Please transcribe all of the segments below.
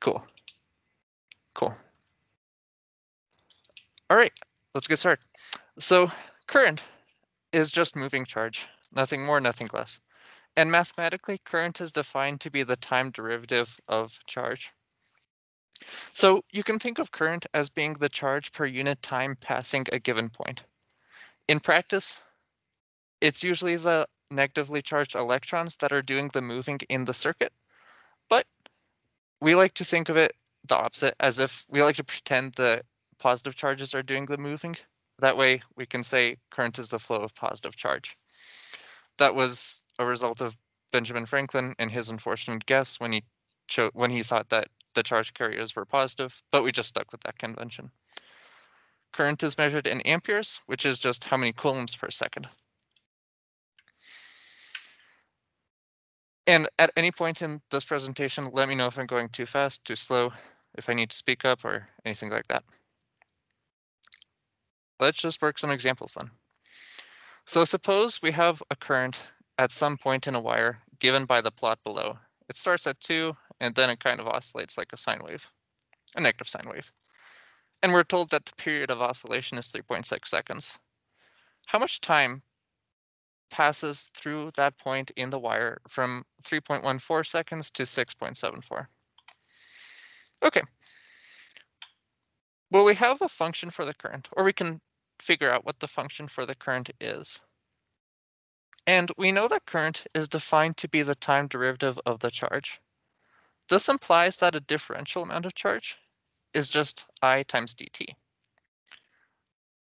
Cool. Cool. All right, let's get started. So current is just moving charge, nothing more, nothing less. And mathematically, current is defined to be the time derivative of charge. So you can think of current as being the charge per unit time passing a given point. In practice, it's usually the negatively charged electrons that are doing the moving in the circuit, but we like to think of it the opposite, as if we like to pretend the positive charges are doing the moving. That way we can say current is the flow of positive charge. That was a result of Benjamin Franklin and his unfortunate guess when he when he thought that the charge carriers were positive, but we just stuck with that convention. Current is measured in amperes, which is just how many coulombs per second. And at any point in this presentation, let me know if I'm going too fast, too slow, if I need to speak up or anything like that. Let's just work some examples then. So suppose we have a current at some point in a wire given by the plot below. It starts at 2 and then it kind of oscillates like a sine wave, a negative sine wave. And we're told that the period of oscillation is 3.6 seconds. How much time passes through that point in the wire from 3.14 seconds to 6.74? Okay. Well, we have a function for the current, or we can figure out what the function for the current is. And we know that current is defined to be the time derivative of the charge. This implies that a differential amount of charge is just I times dt.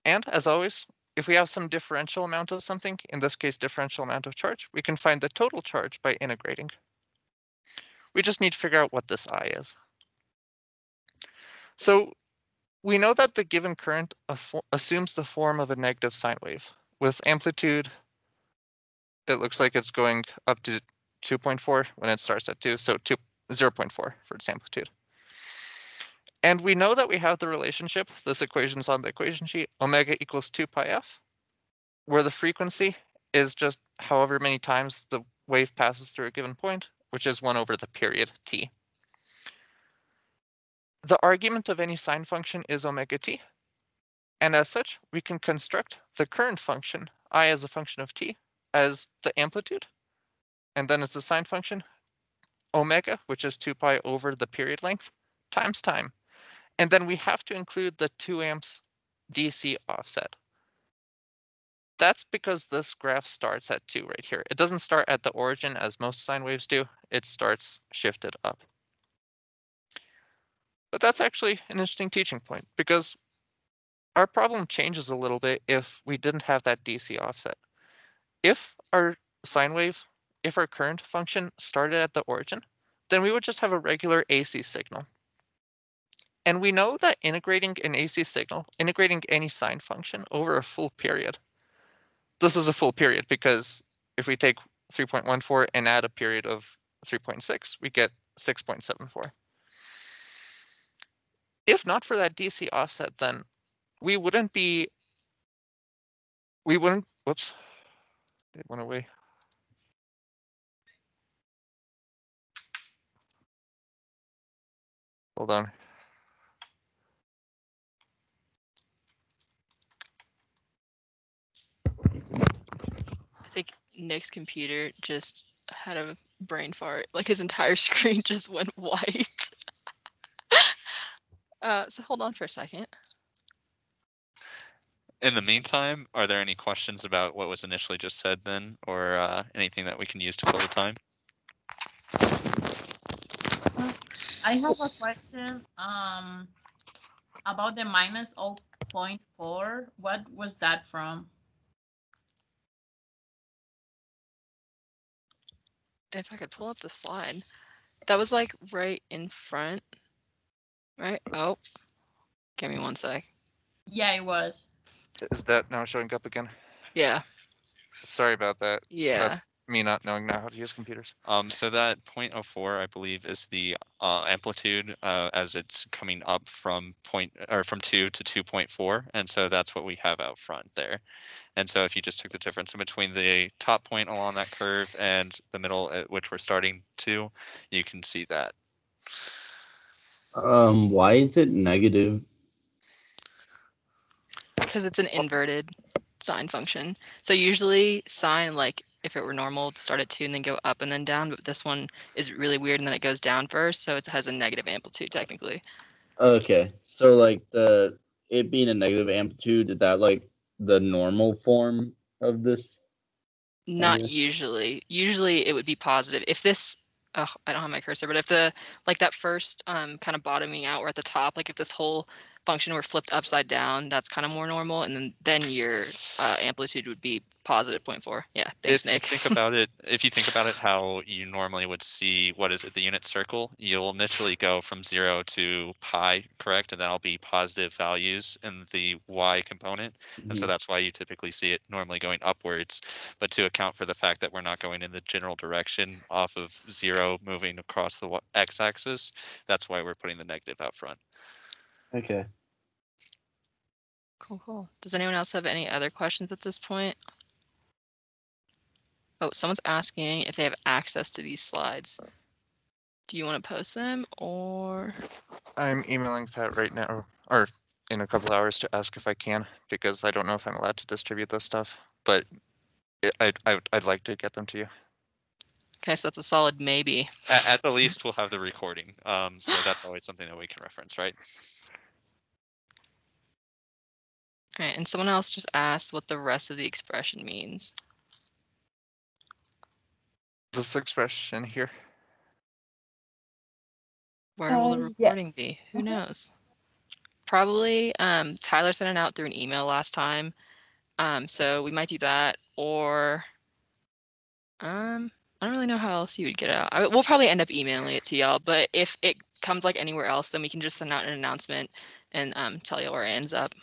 And as always, if we have some differential amount of something, in this case differential amount of charge, we can find the total charge by integrating. We just need to figure out what this I is. So we know that the given current assumes the form of a negative sine wave with amplitude. It looks like it's going up to 2.4 when it starts at 2, so 2, 0.4 for its amplitude. And we know that we have the relationship, this equation is on the equation sheet, omega equals 2 pi f, where the frequency is just however many times the wave passes through a given point, which is 1 over the period t. The argument of any sine function is omega t, and as such, we can construct the current function, i as a function of t, as the amplitude, and then it's a sine function, omega, which is 2 pi over the period length, times time. And then we have to include the 2 amps DC offset. That's because this graph starts at 2 right here. It doesn't start at the origin as most sine waves do. It starts shifted up. But that's actually an interesting teaching point because our problem changes a little bit if we didn't have that DC offset. If our sine wave, if our current function started at the origin, then we would just have a regular AC signal. And we know that integrating an AC signal, integrating any sine function over a full period, this is a full period because if we take 3.14 and add a period of 3.6, we get 6.74 if not for that DC offset, then we wouldn't be, we wouldn't, whoops, it went away. Hold on. I think Nick's computer just had a brain fart. Like his entire screen just went white. Uh, so hold on for a second. In the meantime, are there any questions about what was initially just said then, or uh, anything that we can use to fill the time? I have a question um, about the minus 0.4. What was that from? If I could pull up the slide, that was like right in front right? Oh, give me one sec. Yeah, it was. Is that now showing up again? Yeah, Sorry about that. yeah. That's me not knowing now how to use computers. Um, so that 0.04, I believe, is the uh, amplitude uh, as it's coming up from point or from two to 2.4, and so that's what we have out front there. And so if you just took the difference in between the top point along that curve and the middle at which we're starting to, you can see that. Um, why is it negative? because it's an inverted sine function. So usually sine, like if it were normal, start at two and then go up and then down. But this one is really weird, and then it goes down first, so it has a negative amplitude technically. Okay, so like the it being a negative amplitude, is that like the normal form of this? Not usually. Usually it would be positive. If this, oh, I don't have my cursor, but if the like that first um kind of bottoming out or at the top, like if this whole function were flipped upside down, that's kind of more normal, and then then your uh, amplitude would be positive 0.4. Yeah, thanks, if you think about it, if you think about it, how you normally would see what is it, the unit circle, you'll initially go from zero to pi, correct? And that'll be positive values in the y component. And so Mhm. that's why you typically see it normally going upwards. But to account for the fact that we're not going in the general direction off of zero moving across the x-axis, that's why we're putting the negative out front. Okay. Cool, cool. Does anyone else have any other questions at this point? Oh, someone's asking if they have access to these slides. Do you want to post them or? I'm emailing Pat right now, or in a couple hours to ask if I can, because I don't know if I'm allowed to distribute this stuff, but it- I'd, I'd, I'd like to get them to you. Okay, so that's a solid maybe. At, at the least, we'll have the recording. Um, so that's always something that we can reference, right? All right, and someone else just asked what the rest of the expression means. This expression here, Where will the Uh, recording yes. be? Who Mhm. knows? Probably um, Tyler sent it out through an email last time. Um, so we might do that or um, I don't really know how else you would get it out. I, we'll probably end up emailing it to y'all, but if it comes like anywhere else, then we can just send out an announcement and um, tell you where it ends up.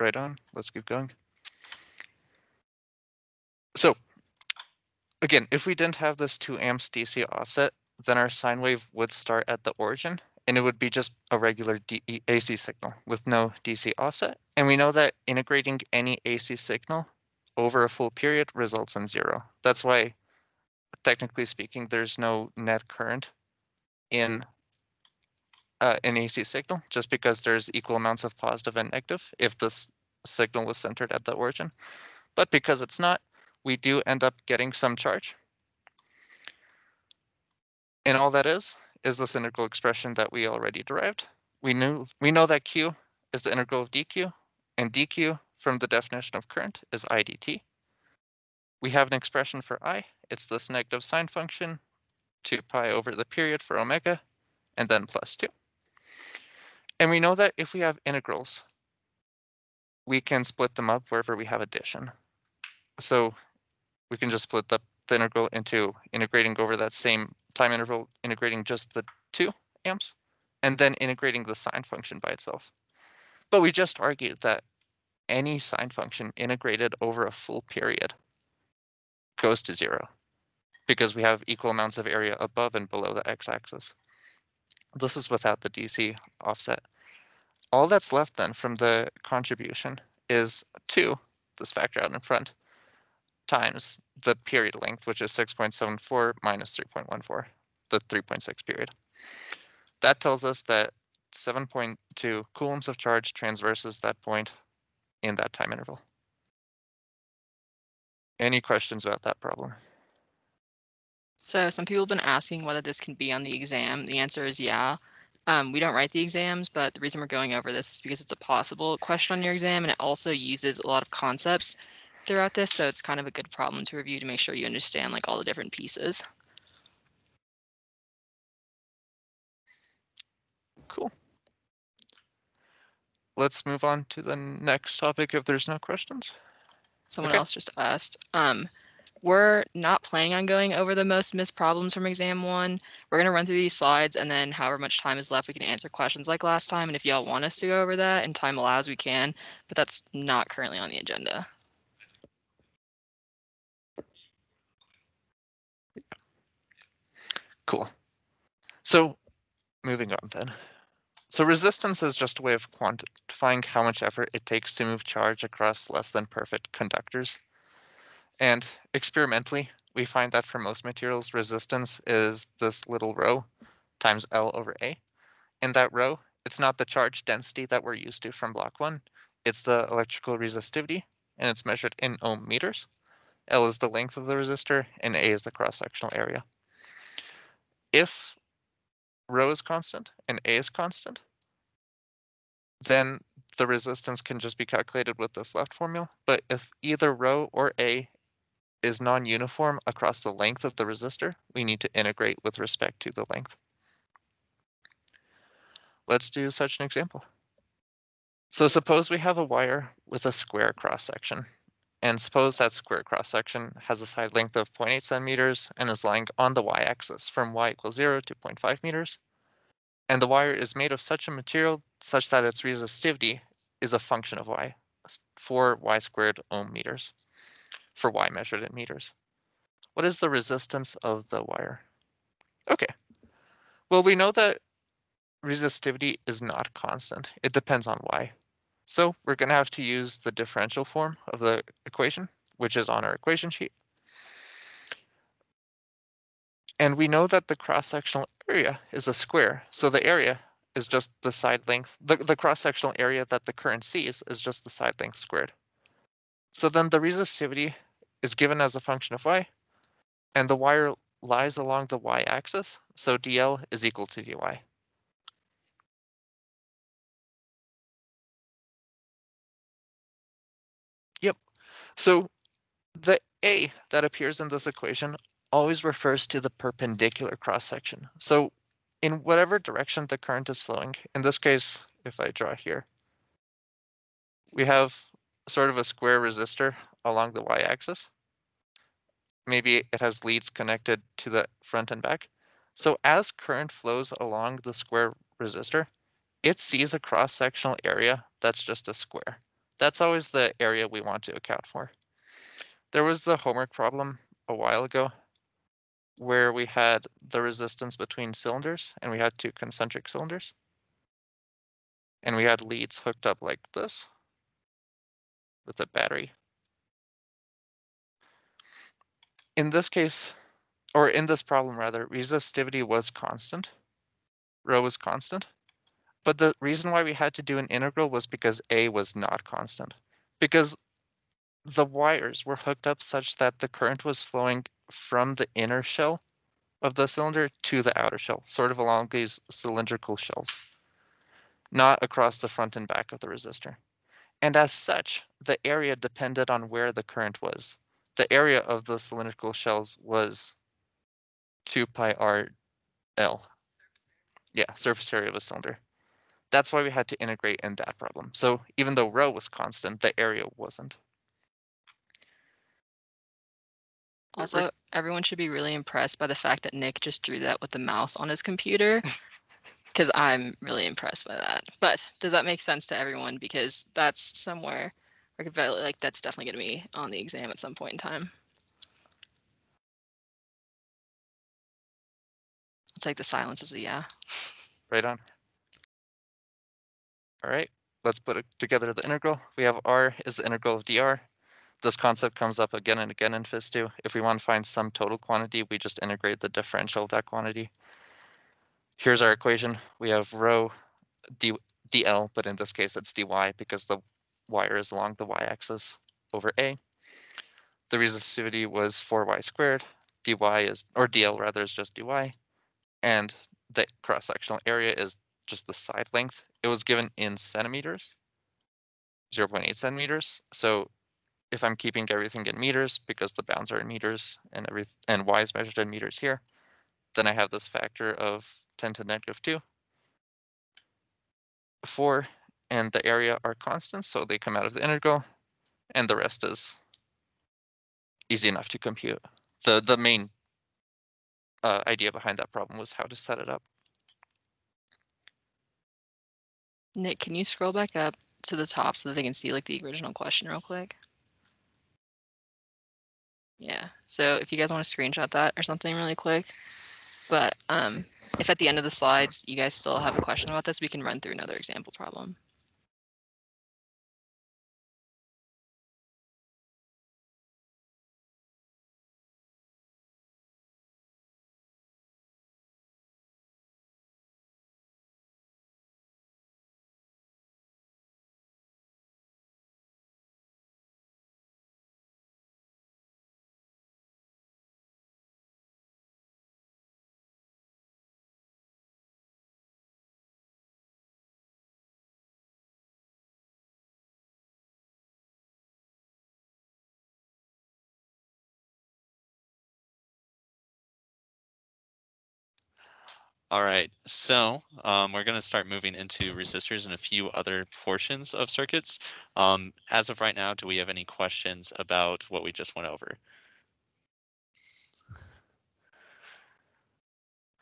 Right on, let's keep going. So, again, if we didn't have this two amps DC offset, then our sine wave would start at the origin and it would be just a regular D- AC signal with no DC offset. And we know that integrating any AC signal over a full period results in zero. That's why, technically speaking, there's no net current in uh, an AC signal, just because there's equal amounts of positive and negative if this signal was centered at the origin. But because it's not, we do end up getting some charge. And all that is, is this integral expression that we already derived. We knew we know that Q is the integral of dq, and dq from the definition of current is I dt. We have an expression for I, it's this negative sine function, 2 pi over the period for omega, and then plus 2. And we know that if we have integrals, we can split them up wherever we have addition. So we can just split the integral into integrating over that same time interval, integrating just the two amps, and then integrating the sine function by itself. But we just argued that any sine function integrated over a full period goes to zero because we have equal amounts of area above and below the x-axis. This is without the DC offset. All that's left then from the contribution is 2, this factor out in front, times the period length, which is 6.74 minus 3.14, the 3.6 period. That tells us that 7.2 coulombs of charge transverses that point in that time interval. Any questions about that problem? So some people have been asking whether this can be on the exam. The answer is yeah. Um, we don't write the exams, but the reason we're going over this is because it's a possible question on your exam, and it also uses a lot of concepts throughout this. So it's kind of a good problem to review to make sure you understand like all the different pieces. Cool. Let's move on to the next topic if there's no questions. Someone Okay. else just asked. Um, we're not planning on going over the most missed problems from exam one. We're gonna run through these slides and then however much time is left, we can answer questions like last time. And if y'all want us to go over that and time allows, we can, but that's not currently on the agenda. Cool. So moving on then. So resistance is just a way of quantifying how much effort it takes to move charge across less than perfect conductors. And experimentally, we find that for most materials, resistance is this little rho times L over A. And that rho, it's not the charge density that we're used to from block one. It's the electrical resistivity, and it's measured in ohm meters. L is the length of the resistor, and A is the cross-sectional area. If rho is constant and A is constant, then the resistance can just be calculated with this left formula. But if either rho or A is non-uniform across the length of the resistor, we need to integrate with respect to the length. Let's do such an example. So suppose we have a wire with a square cross section. And suppose that square cross section has a side length of 0.8 centimeters and is lying on the y-axis from y equals 0 to 0.5 meters. And the wire is made of such a material such that its resistivity is a function of y, 4 y squared ohm meters, for y measured in meters. What is the resistance of the wire? Okay, well, we know that resistivity is not constant. It depends on y. So we're going to have to use the differential form of the equation, which is on our equation sheet. And we know that the cross-sectional area is a square. So the area is just the side length. The, the cross-sectional area that the current sees is just the side length squared. So then the resistivity is given as a function of y, and the wire lies along the y-axis. So dl is equal to dy. Yep, so the A that appears in this equation always refers to the perpendicular cross section. So in whatever direction the current is flowing, in this case, if I draw here, we have sort of a square resistor along the y-axis. Maybe it has leads connected to the front and back. So as current flows along the square resistor, it sees a cross-sectional area that's just a square. That's always the area we want to account for. There was the homework problem a while ago where we had the resistance between cylinders and we had two concentric cylinders. And we had leads hooked up like this with a battery. In this case, or in this problem rather, resistivity was constant. Rho was constant. But the reason why we had to do an integral was because A was not constant. Because the wires were hooked up such that the current was flowing from the inner shell of the cylinder to the outer shell, sort of along these cylindrical shells, not across the front and back of the resistor. And as such, the area depended on where the current was. The area of the cylindrical shells was 2 pi r L. Yeah, surface area of a cylinder. That's why we had to integrate in that problem. So even though rho was constant, the area wasn't. Also, everyone should be really impressed by the fact that Nick just drew that with the mouse on his computer. Because I'm really impressed by that. But does that make sense to everyone? Because that's somewhere Like that's definitely going to be on the exam at some point in time. It's like the silence is a yeah. Right on. All right, let's put together the integral. We have r is the integral of dr. This concept comes up again and again in Phys2. If we want to find some total quantity, we just integrate the differential of that quantity. Here's our equation. We have rho d, dl, but in this case it's dy because the wire is along the y-axis over a. The resistivity was 4y squared. dy is, or dl rather, is just dy. And the cross-sectional area is just the side length. It was given in centimeters, 0.8 centimeters. So if I'm keeping everything in meters because the bounds are in meters and every and y is measured in meters here, then I have this factor of 10 to the negative 2. 4 and the area are constants, so they come out of the integral, and the rest is easy enough to compute. The, the main uh, idea behind that problem was how to set it up. Nick, can you scroll back up to the top so that they can see like the original question real quick? Yeah, so if you guys want to screenshot that or something really quick. But um, if at the end of the slides you guys still have a question about this, we can run through another example problem. All right, so um, we're going to start moving into resistors and a few other portions of circuits. Um, as of right now, do we have any questions about what we just went over?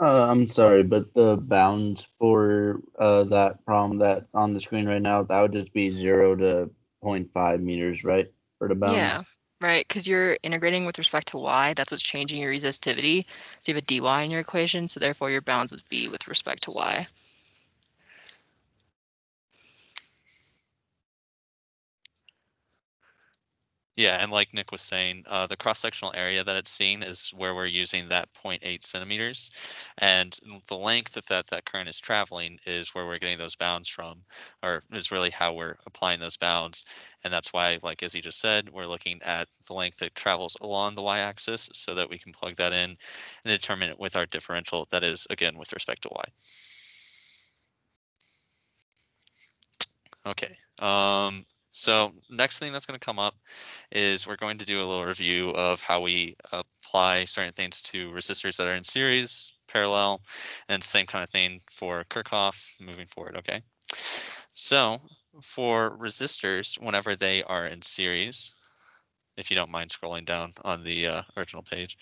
Uh, I'm sorry, but the bounds for uh, that problem that on the screen right now, that would just be zero to 0.5 meters, right? For the bound. Yeah, right. Because you're integrating with respect to y. That's what's changing your resistivity. So you have a dy in your equation. So therefore your bounds would be with respect to y. Yeah, and like Nick was saying, uh, the cross-sectional area that it's seeing is where we're using that 0.8 centimeters. And the length that, that that current is traveling is where we're getting those bounds from, or is really how we're applying those bounds. And that's why, like as he just said, we're looking at the length that travels along the y-axis so that we can plug that in and determine it with our differential that is, again, with respect to y. Okay, um, so next thing that's going to come up is we're going to do a little review of how we apply certain things to resistors that are in series, parallel, and same kind of thing for Kirchhoff moving forward, okay? So for resistors, whenever they are in series, if you don't mind scrolling down on the uh, original page.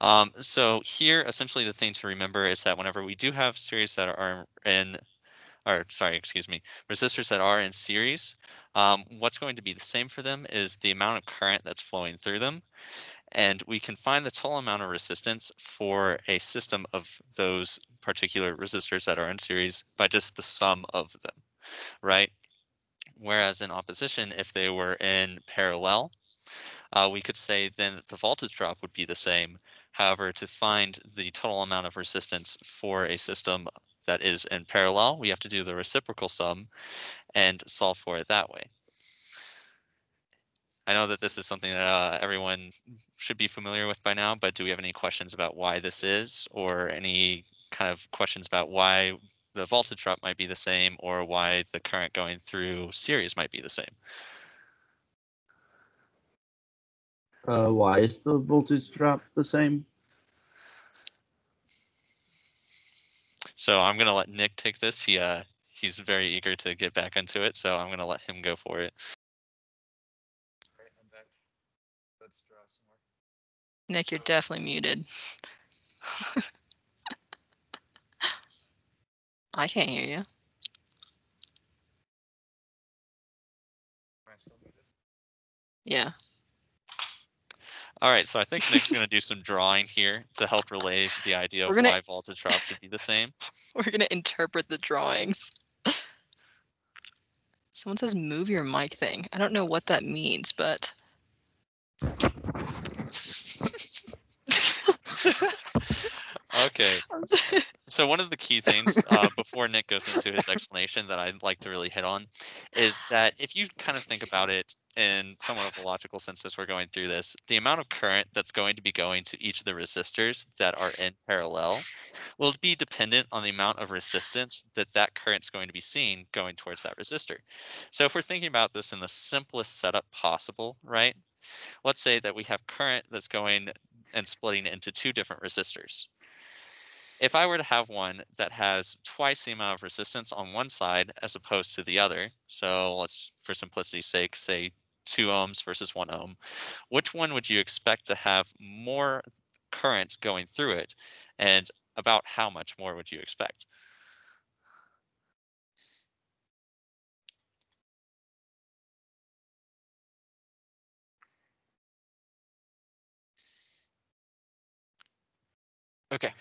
Um, so here, essentially the thing to remember is that whenever we do have series that are in, or sorry, excuse me, resistors that are in series, um, what's going to be the same for them is the amount of current that's flowing through them. And we can find the total amount of resistance for a system of those particular resistors that are in series by just the sum of them, right? Whereas in opposition, if they were in parallel, uh, we could say then that the voltage drop would be the same. However, to find the total amount of resistance for a system that is in parallel, we have to do the reciprocal sum and solve for it that way. I know that this is something that uh, everyone should be familiar with by now, but do we have any questions about why this is or any kind of questions about why the voltage drop might be the same or why the current going through series might be the same? Uh, why is the voltage drop the same? So I'm gonna let Nick take this. He uh he's very eager to get back into it, so I'm gonna let him go for it. Nick, you're definitely muted. I can't hear you. Yeah. All right, so I think Nick's gonna do some drawing here to help relay the idea of We're gonna- why voltage drop should be the same. We're gonna interpret the drawings. Someone says move your mic thing. I don't know what that means, but Okay, so one of the key things uh, before Nick goes into his explanation that I'd like to really hit on is that if you kind of think about it in somewhat of a logical sense as we're going through this, the amount of current that's going to be going to each of the resistors that are in parallel will be dependent on the amount of resistance that that current's going to be seeing going towards that resistor. So if we're thinking about this in the simplest setup possible, right? Let's say that we have current that's going and splitting into two different resistors if I were to have one that has twice the amount of resistance on one side as opposed to the other, so let's, for simplicity's sake, say two ohms versus one ohm, which one would you expect to have more current going through it? And about how much more would you expect? Okay,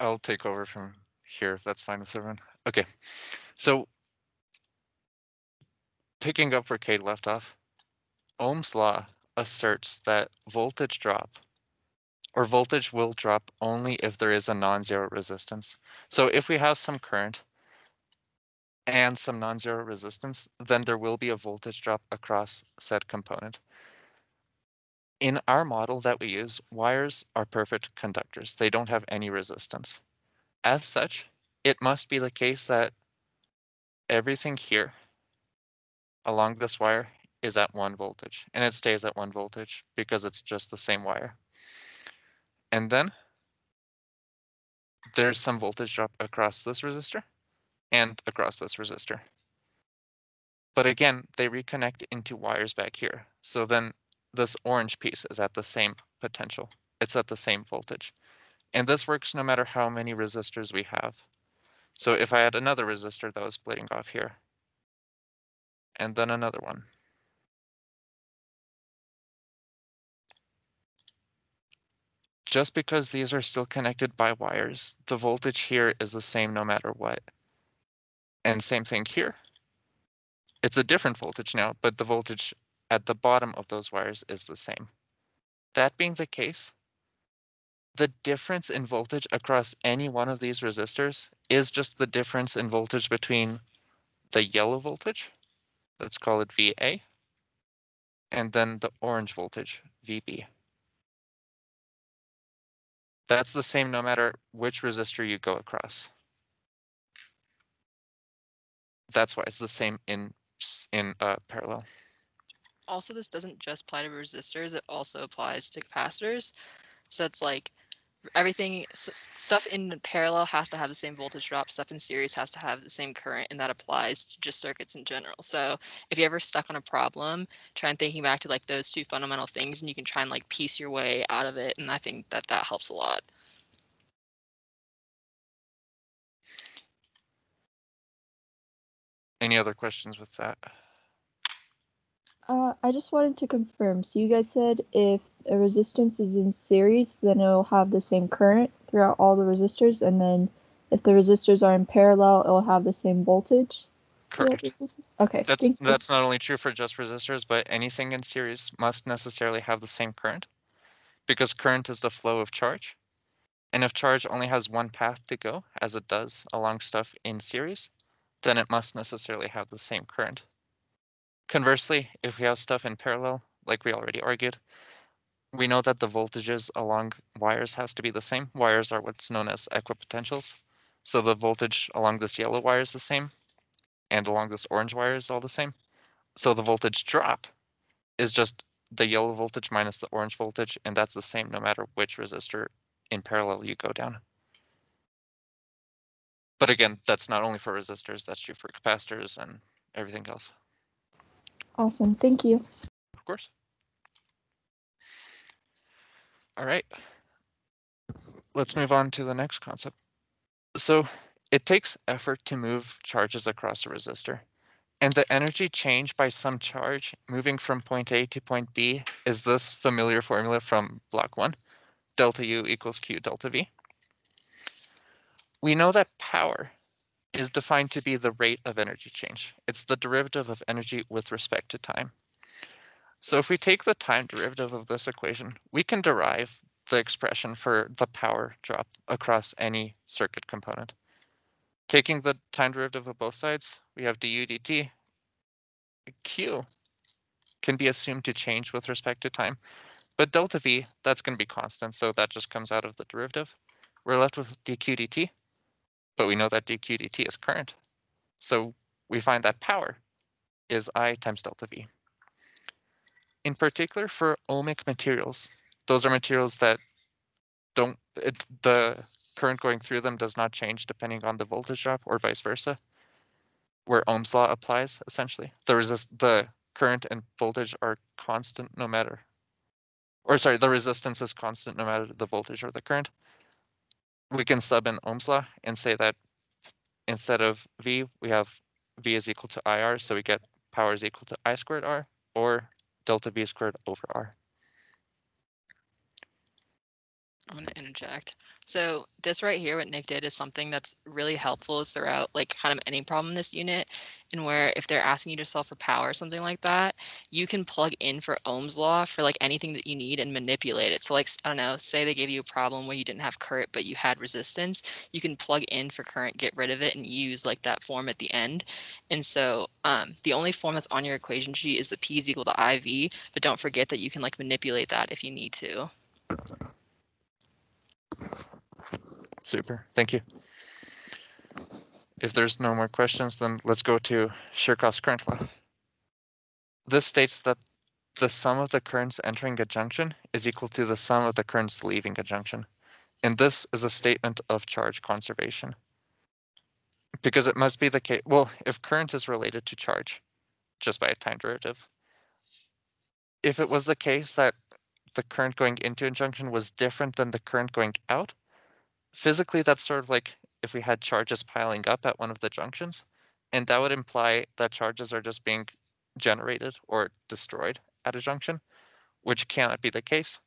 I'll take over from here if that's fine with everyone. Okay, so picking up where Kate left off, Ohm's law asserts that voltage drop or voltage will drop only if there is a non-zero resistance. So if we have some current and some non-zero resistance, then there will be a voltage drop across said component. In our model that we use, wires are perfect conductors. They don't have any resistance. As such, it must be the case that everything here along this wire is at one voltage and it stays at one voltage because it's just the same wire. And then there's some voltage drop across this resistor and across this resistor. But again, they reconnect into wires back here. So then this orange piece is at the same potential. It's at the same voltage. And this works no matter how many resistors we have. So if I had another resistor that was splitting off here, and then another one. Just because these are still connected by wires, the voltage here is the same no matter what. And same thing here. It's a different voltage now, but the voltage at the bottom of those wires is the same. That being the case, the difference in voltage across any one of these resistors is just the difference in voltage between the yellow voltage, let's call it VA, and then the orange voltage, VB. That's the same no matter which resistor you go across. That's why it's the same in in uh, parallel. Also, this doesn't just apply to resistors, it also applies to capacitors. So it's like everything stuff in parallel has to have the same voltage drop, stuff in series has to have the same current, and that applies to just circuits in general. So if you're ever stuck on a problem, try and thinking back to like those two fundamental things and you can try and like piece your way out of it. And I think that that helps a lot. Any other questions with that? Uh, I just wanted to confirm. So you guys said if a resistance is in series, then it'll have the same current throughout all the resistors, and then if the resistors are in parallel, it'll have the same voltage. Correct. Okay. That's that's not only true for just resistors, but anything in series must necessarily have the same current because current is the flow of charge. And if charge only has one path to go, as it does along stuff in series, then it must necessarily have the same current. Conversely, if we have stuff in parallel, like we already argued, we know that the voltages along wires has to be the same. Wires are what's known as equipotentials. So the voltage along this yellow wire is the same, and along this orange wire is all the same. So the voltage drop is just the yellow voltage minus the orange voltage, and that's the same no matter which resistor in parallel you go down. But again, that's not only for resistors, that's true for capacitors and everything else, Awesome. Thank you. of course. All right. Let's move on to the next concept. So it takes effort to move charges across a resistor. And the energy change by some charge moving from point A to point B is this familiar formula from block one, delta U equals Q delta V. We know that power is defined to be the rate of energy change. It's the derivative of energy with respect to time. So if we take the time derivative of this equation, we can derive the expression for the power drop across any circuit component. Taking the time derivative of both sides, we have du dt. Q can be assumed to change with respect to time, but delta V, that's going to be constant, so that just comes out of the derivative. We're left with dq dt, but we know that dq dt is current. So we find that power is I times delta V. In particular for ohmic materials, those are materials that don't, it, the current going through them does not change depending on the voltage drop or vice versa. Where Ohm's law applies, essentially, the resist, the current and voltage are constant no matter, or sorry, the resistance is constant no matter the voltage or the current. We can sub in Ohm's law and say that instead of V, we have V is equal to IR, so we get power is equal to I squared R, or delta V squared over R. I'm going to interject. So this right here, what Nick did is something that's really helpful throughout like kind of any problem in this unit. And where if they're asking you to solve for power or something like that, you can plug in for Ohm's law for like anything that you need and manipulate it. So like, I don't know, say they gave you a problem where you didn't have current, but you had resistance, you can plug in for current, get rid of it and use like that form at the end. And so um, the only form that's on your equation sheet is the P is equal to IV, but don't forget that you can like manipulate that if you need to. Super, thank you. If there's no more questions, then let's go to Shirkov's current law. this states that the sum of the currents entering a junction is equal to the sum of the currents leaving a junction. And this is a statement of charge conservation. Because it must be the case, well, if current is related to charge, just by a time derivative. If it was the case that the current going into a junction was different than the current going out, physically that's sort of like if we had charges piling up at one of the junctions, and that would imply that charges are just being generated or destroyed at a junction, which cannot be the case.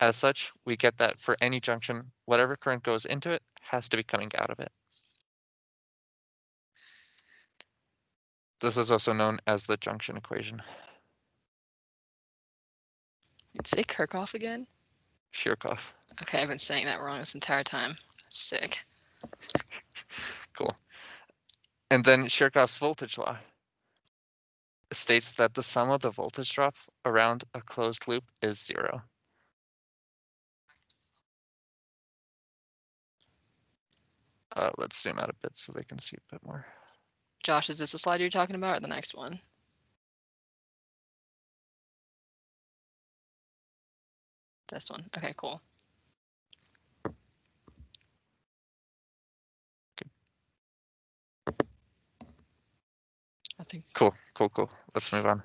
As such, we get that for any junction, whatever current goes into it has to be coming out of it. This is also known as the junction equation. Say Kirchhoff again. Shirkov. Okay, I've been saying that wrong this entire time. Sick. Cool. And then Shirkov's voltage law states that the sum of the voltage drop around a closed loop is zero. Uh, let's zoom out a bit so they can see a bit more. Josh, is this the slide you're talking about or the next one? This one. Okay, cool. I think Cool, cool, cool. Let's move on.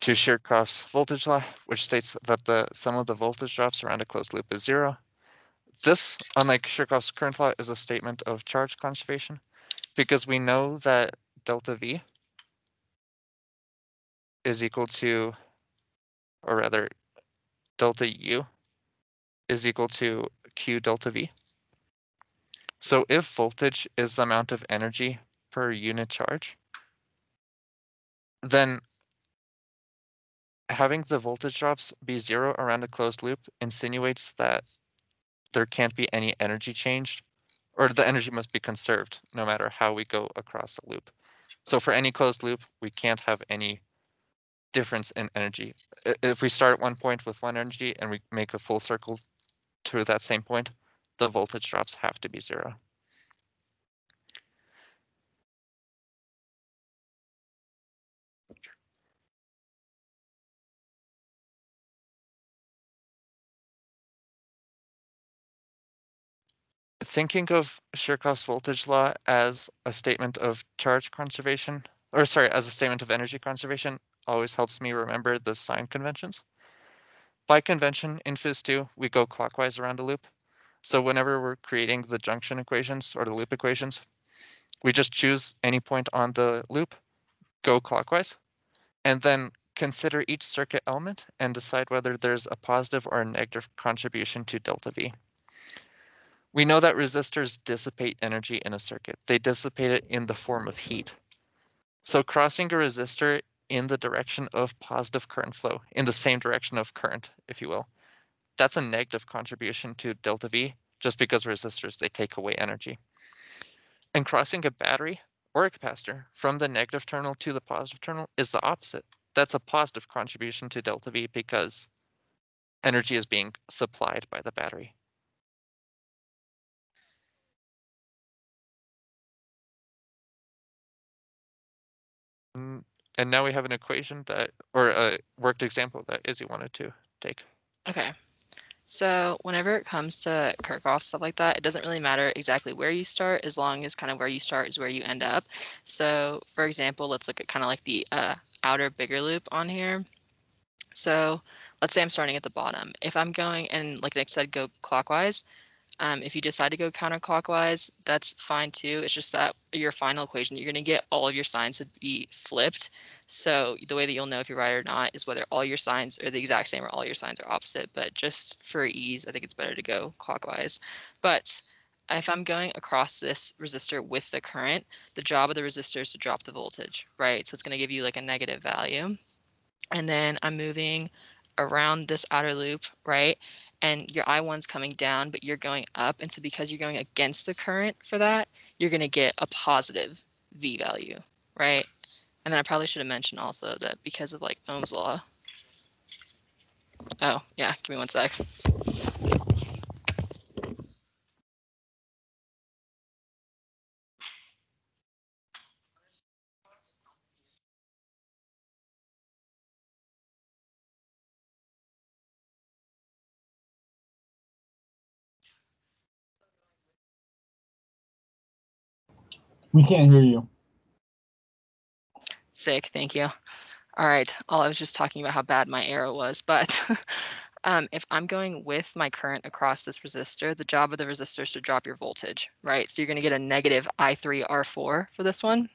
To Shirkov's voltage law, which states that the sum of the voltage drops around a closed loop is zero. This, unlike Shirkov's current law, is a statement of charge conservation because we know that delta V is equal to, or rather, delta U is equal to Q delta V. So if voltage is the amount of energy per unit charge, then having the voltage drops be zero around a closed loop insinuates that there can't be any energy changed or the energy must be conserved no matter how we go across the loop. So for any closed loop, we can't have any difference in energy. If we start at one point with one energy and we make a full circle to that same point, the voltage drops have to be zero. thinking of Shirkov's voltage law as a statement of charge conservation, or sorry, as a statement of energy conservation, always helps me remember the sign conventions. By convention in Phys2, we go clockwise around a loop. So whenever we're creating the junction equations or the loop equations, we just choose any point on the loop, go clockwise, and then consider each circuit element and decide whether there's a positive or a negative contribution to delta V. We know that resistors dissipate energy in a circuit. They dissipate it in the form of heat. So crossing a resistor in the direction of positive current flow, in the same direction of current, if you will, that's a negative contribution to delta V, just because resistors, they take away energy. And crossing a battery or a capacitor from the negative terminal to the positive terminal is the opposite. That's a positive contribution to delta V because energy is being supplied by the battery. Mm, And now we have an equation that, or a worked example that Izzy wanted to take. Okay. So whenever it comes to Kirchhoff, stuff like that, it doesn't really matter exactly where you start as long as kind of where you start is where you end up. So for example, let's look at kind of like the uh, outer bigger loop on here. So let's say I'm starting at the bottom. If I'm going and like Nick said, go clockwise, um, if you decide to go counterclockwise, that's fine too. It's just that your final equation, you're going to get all of your signs to be flipped. So the way that you'll know if you're right or not is whether all your signs are the exact same or all your signs are opposite. But just for ease, I think it's better to go clockwise. But if I'm going across this resistor with the current, the job of the resistor is to drop the voltage, right? So it's going to give you like a negative value. And then I'm moving around this outer loop, right? And your I1's coming down, but you're going up. And so because you're going against the current for that, you're going to get a positive V value, right? And then I probably should have mentioned also that because of like Ohm's law. Oh, yeah, give me one sec. We can't hear you. Sick, thank you. All right, all I was just talking about how bad my arrow was, but um, if I'm going with my current across this resistor, the job of the resistor is to drop your voltage, right? So you're gonna get a negative I3 R4 for this one.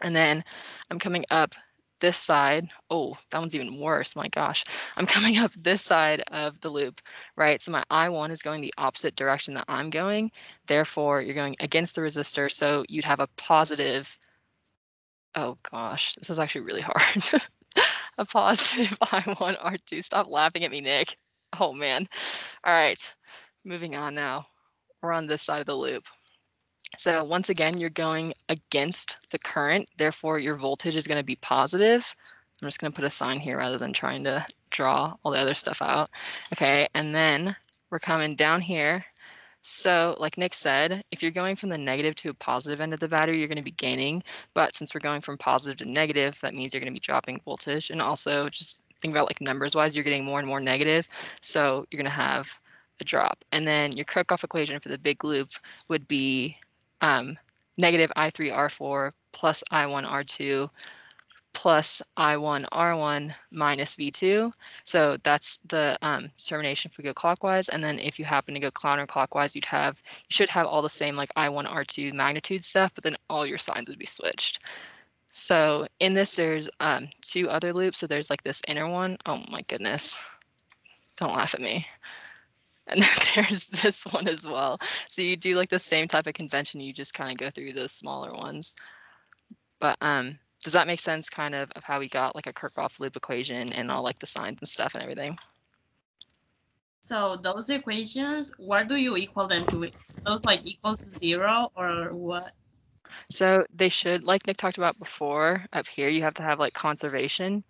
And then I'm coming up this side. Oh, that one's even worse. My gosh. I'm coming up this side of the loop, right? So my I1 is going the opposite direction that I'm going. Therefore, you're going against the resistor. So you'd have a positive. Oh gosh, this is actually really hard. a positive I1 R2. Stop laughing at me, Nick. Oh man. All right, moving on now. We're on this side of the loop. So once again, you're going against the current, therefore your voltage is going to be positive. I'm just going to put a sign here rather than trying to draw all the other stuff out. Okay, and then we're coming down here. So like Nick said, if you're going from the negative to a positive end of the battery, you're going to be gaining. But since we're going from positive to negative, that means you're going to be dropping voltage. And also just think about like numbers wise, you're getting more and more negative. So you're going to have a drop. And then your Kirchhoff equation for the big loop would be um, negative I3 R4 plus I1 R2 plus I1 R1 minus V2. So that's the um, determination if we go clockwise. And then if you happen to go counterclockwise, you'd have, you should have all the same like I1 R2 magnitude stuff, but then all your signs would be switched. So in this, there's um, two other loops. So there's like this inner one. Oh my goodness. Don't laugh at me. And then there's this one as well. So you do like the same type of convention, you just kind of go through those smaller ones. But um, does that make sense kind of of how we got like a Kirchhoff loop equation and all like the signs and stuff and everything? So those equations, where do you equal them to? Those like equal to zero or what? So they should, like Nick talked about before, up here, you have to have like conservation,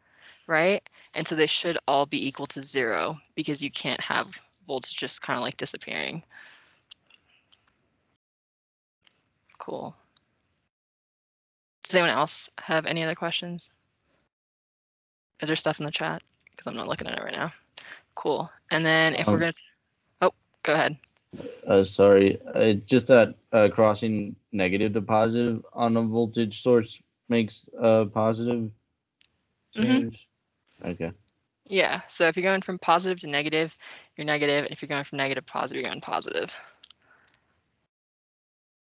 right? And so they should all be equal to zero because you can't have voltage just kind of like disappearing. Cool. Does anyone else have any other questions? Is there stuff in the chat? Because I'm not looking at it right now. Cool. And then if we're Um, gonna, oh, go ahead. Uh, sorry, uh, just that uh, crossing negative to positive on a voltage source makes a positive Mhm. Okay. Yeah. So if you're going from positive to negative, you're negative. and if you're going from negative to positive, you're going positive.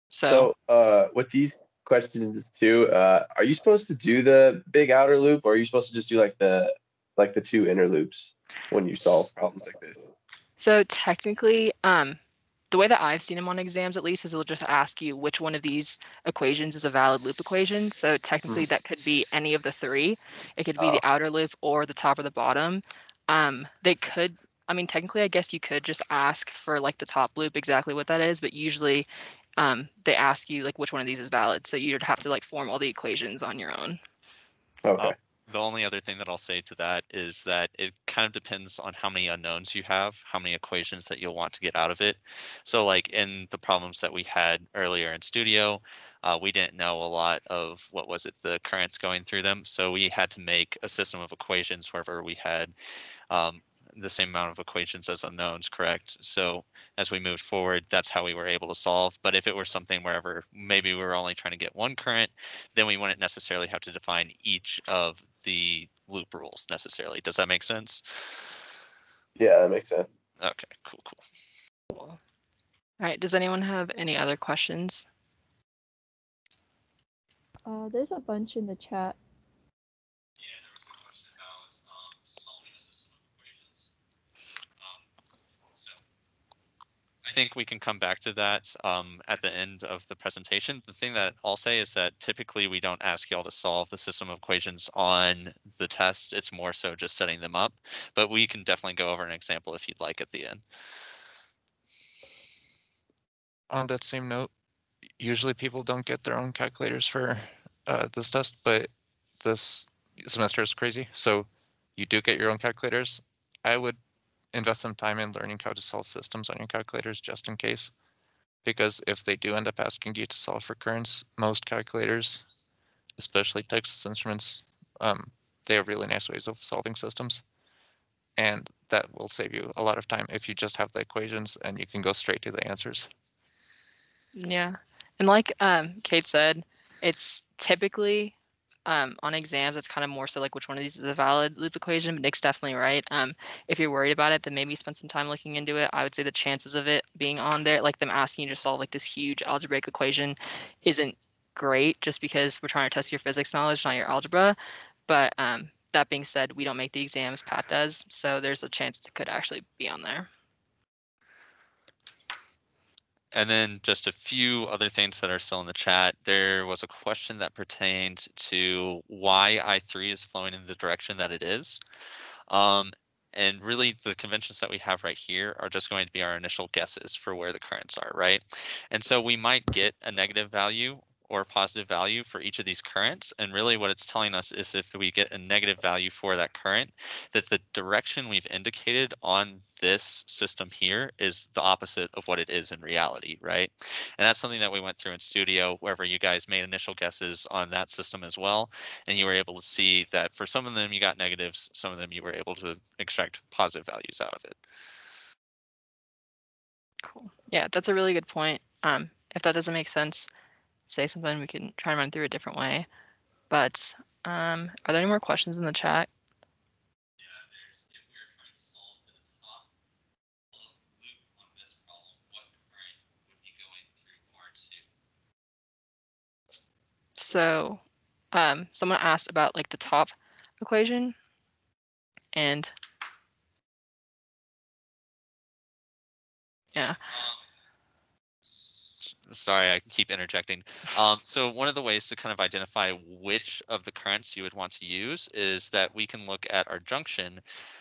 So, So, uh, with these questions too, uh, are you supposed to do the big outer loop or are you supposed to just do like the, like the two inner loops when you solve problems like this? so technically, um, the way that I've seen them on exams, at least, is they'll just ask you which one of these equations is a valid loop equation. So technically, that could be any of the three. It could be the outer loop or the top or the bottom. Um, they could. I mean, technically, I guess you could just ask for like the top loop exactly what that is, but usually um, they ask you like which one of these is valid. So you'd have to like form all the equations on your own. Okay. The only other thing that I'll say to that is that it kind of depends on how many unknowns you have, how many equations that you'll want to get out of it. So like in the problems that we had earlier in studio, uh, we didn't know a lot of what was it, the currents going through them. So we had to make a system of equations wherever we had um, the same amount of equations as unknowns, correct? So as we moved forward, that's how we were able to solve. But if it were something wherever maybe we were only trying to get one current, then we wouldn't necessarily have to define each of the loop rules necessarily. Does that make sense? Yeah, that makes sense. Okay, cool, cool. Cool. All right. Does anyone have any other questions? Uh, there's a bunch in the chat. Yeah, there was a question about um, solving a system of equations. Um, so I think we can come back to that um, at the end of the presentation. The thing that I'll say is that typically we don't ask y'all to solve the system of equations on the test. It's more so just setting them up, but we can definitely go over an example if you'd like at the end. On that same note, usually people don't get their own calculators for uh, this test, but this semester is crazy. So you do get your own calculators. I would invest some time in learning how to solve systems on your calculators just in case. Because if they do end up asking you to solve for currents, most calculators, especially Texas Instruments, um, they have really nice ways of solving systems. And that will save you a lot of time if you just have the equations and you can go straight to the answers. Yeah. And like um, Kate said, it's typically um, on exams, it's kind of more so like which one of these is a valid loop equation. But Nick's definitely right. Um, if you're worried about it, then maybe spend some time looking into it. I would say the chances of it being on there, like them asking you to solve like this huge algebraic equation, isn't great just because we're trying to test your physics knowledge, not your algebra. But um, that being said, we don't make the exams, Pat does. So there's a chance it could actually be on there. And then just a few other things that are still in the chat. There was a question that pertained to why I3 is flowing in the direction that it is. Um, and really the conventions that we have right here are just going to be our initial guesses for where the currents are, right? And so we might get a negative value or positive value for each of these currents. And really what it's telling us is if we get a negative value for that current, that the direction we've indicated on this system here is the opposite of what it is in reality, right? And that's something that we went through in studio, wherever you guys made initial guesses on that system as well. And you were able to see that for some of them you got negatives, some of them you were able to extract positive values out of it. Cool. Yeah, that's a really good point. Um, if that doesn't make sense, say something, we can try and run through a different way. But um, are there any more questions in the chat? So um, someone asked about like the top equation and yeah, sorry, I keep interjecting. Um, so one of the ways to kind of identify which of the currents you would want to use is that we can look at our junction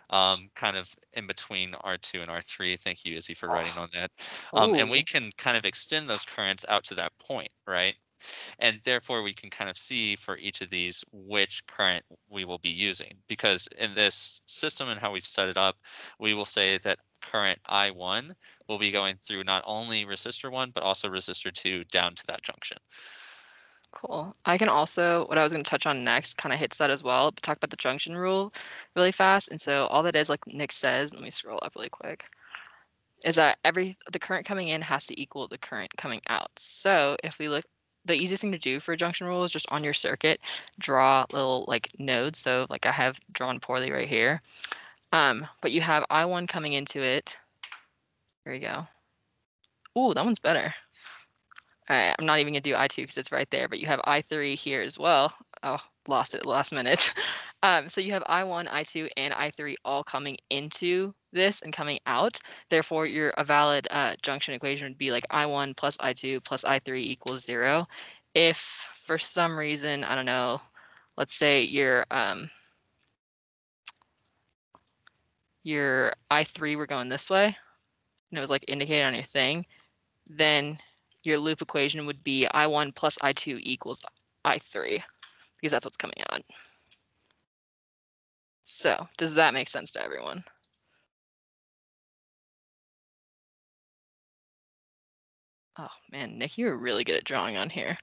um, kind of in between R2 and R3. Thank you, Izzy, for writing on that. Um, and we can kind of extend those currents out to that point, right? And therefore we can kind of see for each of these which current we will be using because in this system and how we've set it up, we will say that current I1 will be going through not only resistor 1, but also resistor 2 down to that junction. Cool. I can also, what I was going to touch on next kind of hits that as well, but talk about the junction rule really fast. And so all that is, like Nick says, let me scroll up really quick, is that every the current coming in has to equal the current coming out. So if we look, the easiest thing to do for a junction rule is just on your circuit, draw little like nodes. So like I have drawn poorly right here. Um, but you have I1 coming into it. There we go. Ooh, that one's better. All right, I'm not even gonna do I2 because it's right there, but you have I3 here as well. Oh, lost it last minute. Um, so you have I1, I2, and I3 all coming into this and coming out. Therefore, your a valid uh, junction equation would be like I1 plus I2 plus I3 equals zero. If for some reason, I don't know, let's say your um, your I3 were going this way, and it was like indicated on your thing, then your loop equation would be I1 plus I2 equals I3, because that's what's coming out. So does that make sense to everyone? Oh man, Nick, you're really good at drawing on here.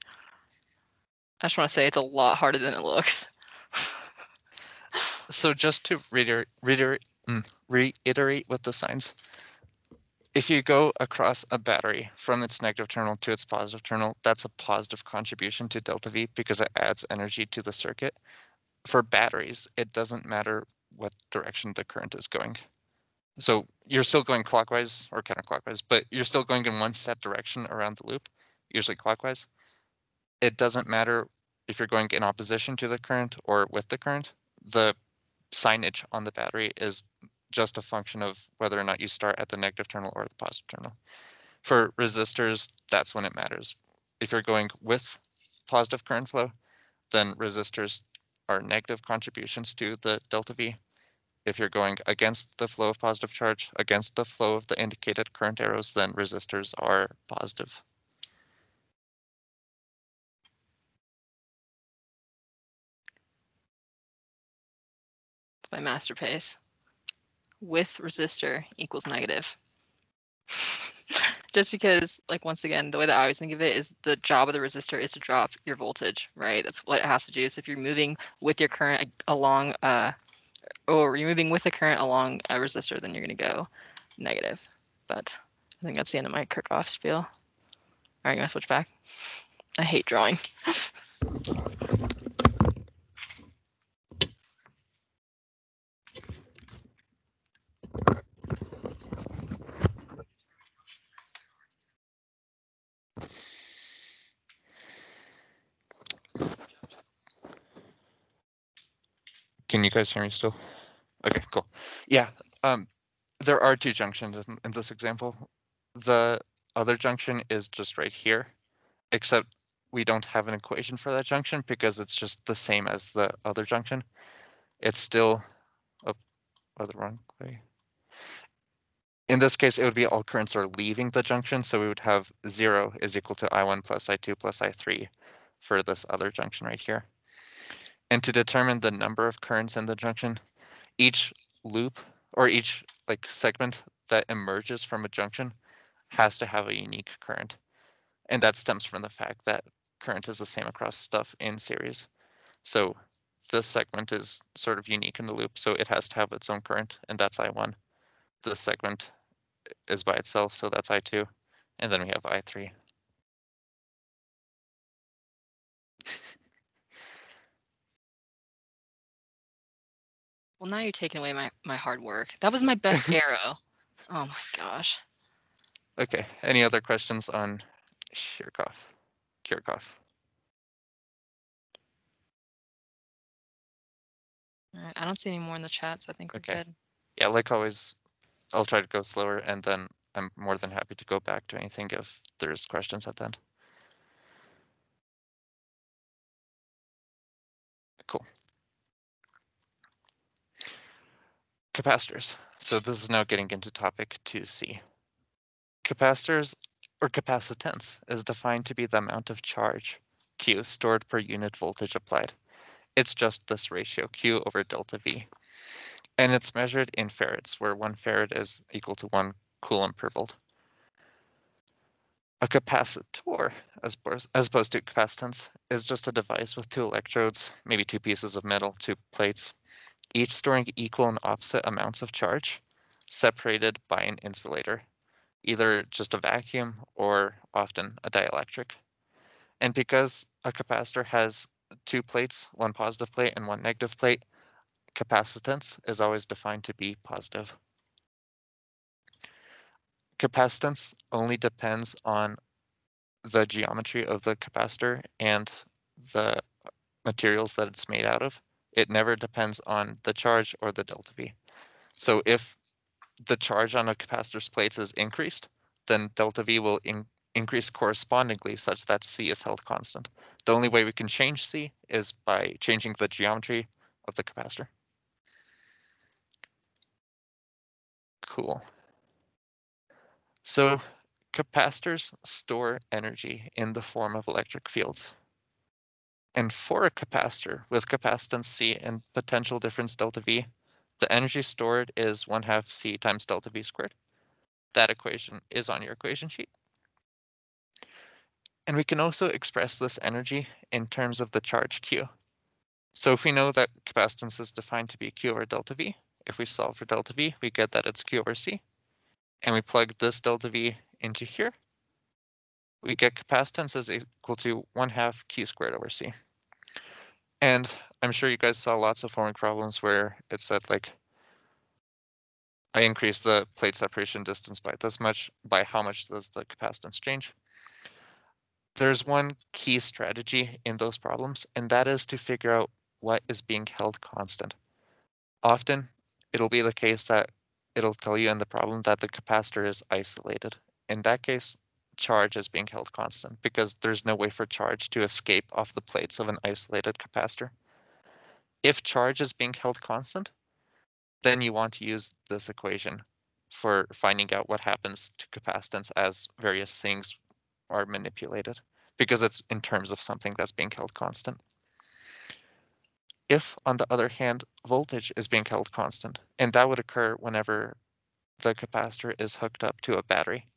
I just want to say it's a lot harder than it looks. So just to reiter- reiter- mm, reiterate with the signs, if you go across a battery from its negative terminal to its positive terminal, that's a positive contribution to delta V because it adds energy to the circuit. For batteries, it doesn't matter what direction the current is going. So you're still going clockwise or counterclockwise, but you're still going in one set direction around the loop, usually clockwise. It doesn't matter if you're going in opposition to the current or with the current. The signage on the battery is just a function of whether or not you start at the negative terminal or the positive terminal. For resistors, that's when it matters. If you're going with positive current flow, then resistors are negative contributions to the delta V. If you're going against the flow of positive charge, against the flow of the indicated current arrows, then resistors are positive. My master pace. With resistor equals negative. Just because, like, once again, the way that I always think of it is the job of the resistor is to drop your voltage, right? That's what it has to do. So if you're moving with your current along, uh, or you're moving with the current along a resistor, then you're going to go negative. But I think that's the end of my Kirchhoff spiel. All right, you want to switch back? I hate drawing. Can you guys hear me still? Okay, cool. Yeah, um, there are two junctions in, in this example. The other junction is just right here, except we don't have an equation for that junction because it's just the same as the other junction. It's still, oh, oh, the wrong way. In this case, it would be all currents are leaving the junction, so we would have zero is equal to I1 plus I2 plus I3 for this other junction right here. And to determine the number of currents in the junction, each loop or each like segment that emerges from a junction has to have a unique current. And that stems from the fact that current is the same across stuff in series. So this segment is sort of unique in the loop, so it has to have its own current, and that's I1. This segment is by itself, so that's I2. And then we have I3. Well, now you're taking away my, my hard work. That was my best arrow. Oh my gosh. Okay, any other questions on? All right, I don't see any more in the chat, so I think we're Okay. good. Yeah, like always, I'll try to go slower and then I'm more than happy to go back to anything if there's questions at the end. Cool. Capacitors. So this is now getting into topic 2C. Capacitors or capacitance is defined to be the amount of charge Q stored per unit voltage applied. It's just this ratio Q over delta V. And it's measured in farads, where one farad is equal to one coulomb per volt. A capacitor, as, as opposed to capacitance, is just a device with two electrodes, maybe two pieces of metal, two plates, each storing equal and opposite amounts of charge, separated by an insulator, either just a vacuum or often a dielectric. And because a capacitor has two plates, one positive plate and one negative plate, capacitance is always defined to be positive. Capacitance only depends on the geometry of the capacitor and the materials that it's made out of. It never depends on the charge or the delta V. So if the charge on a capacitor's plates is increased, then delta V will in increase correspondingly such that C is held constant. The only way we can change C is by changing the geometry of the capacitor. Cool. So capacitors store energy in the form of electric fields. And for a capacitor with capacitance C and potential difference delta V, the energy stored is 1 half C times delta V squared. That equation is on your equation sheet. And we can also express this energy in terms of the charge Q. So if we know that capacitance is defined to be Q over delta V, if we solve for delta V, we get that it's Q over C. And we plug this delta V into here. We get capacitance is equal to 1 half Q squared over C. And I'm sure you guys saw lots of homework problems where it said like, I increase the plate separation distance by this much, by how much does the capacitance change? There's one key strategy in those problems, and that is to figure out what is being held constant. Often, it'll be the case that it'll tell you in the problem that the capacitor is isolated. In that case, charge is being held constant because there's no way for charge to escape off the plates of an isolated capacitor. If charge is being held constant, then you want to use this equation for finding out what happens to capacitance as various things are manipulated because it's in terms of something that's being held constant. If, on the other hand, voltage is being held constant, and that would occur whenever the capacitor is hooked up to a battery,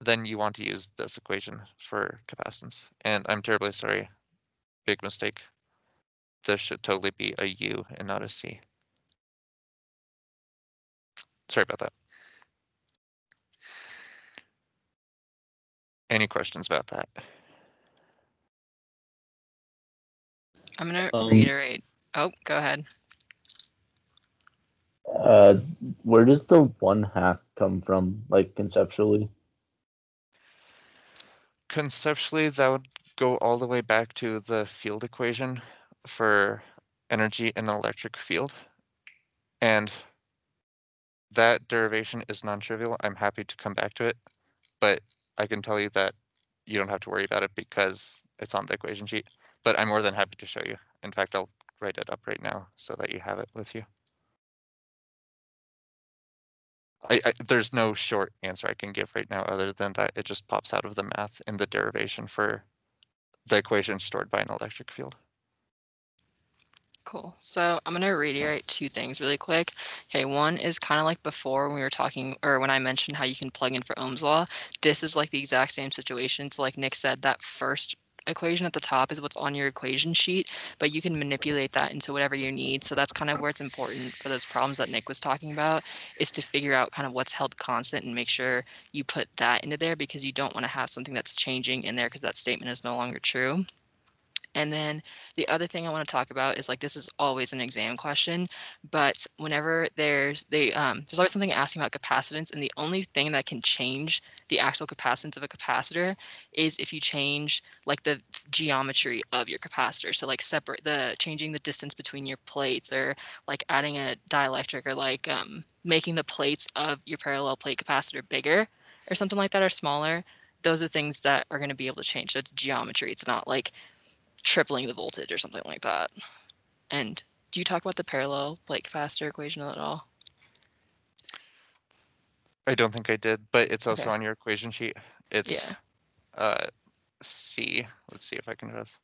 then you want to use this equation for capacitance. And I'm terribly sorry, big mistake. This should totally be a U and not a C. Sorry about that. Any questions about that? I'm gonna Um, reiterate. Oh, go ahead. Uh, where does the one half come from, like conceptually? Conceptually, that would go all the way back to the field equation for energy in an electric field. And that derivation is non-trivial. I'm happy to come back to it, but I can tell you that you don't have to worry about it because it's on the equation sheet. But I'm more than happy to show you. In fact, I'll write it up right now so that you have it with you. I, I, there's no short answer I can give right now other than that it just pops out of the math in the derivation for the equation stored by an electric field. Cool. So I'm gonna reiterate two things really quick. Okay, one is kind of like before when we were talking, or when I mentioned how you can plug in for Ohm's law. This is like the exact same situation. So like Nick said, that first equation at the top is what's on your equation sheet, but you can manipulate that into whatever you need. So that's kind of where it's important for those problems that Nick was talking about, is to figure out kind of what's held constant and make sure you put that into there because you don't want to have something that's changing in there because that statement is no longer true. And then the other thing I want to talk about is like this is always an exam question, but whenever there's they um, there's always something asking about capacitance, and the only thing that can change the actual capacitance of a capacitor is if you change like the geometry of your capacitor. So like separate the changing the distance between your plates, or like adding a dielectric, or like um, making the plates of your parallel plate capacitor bigger, or something like that, or smaller. Those are things that are going to be able to change. It's geometry. It's not like tripling the voltage or something like that. And do you talk about the parallel like faster equation at all? I don't think I did, but it's also Okay. on your equation sheet. It's uh C. Let's see if I can do this.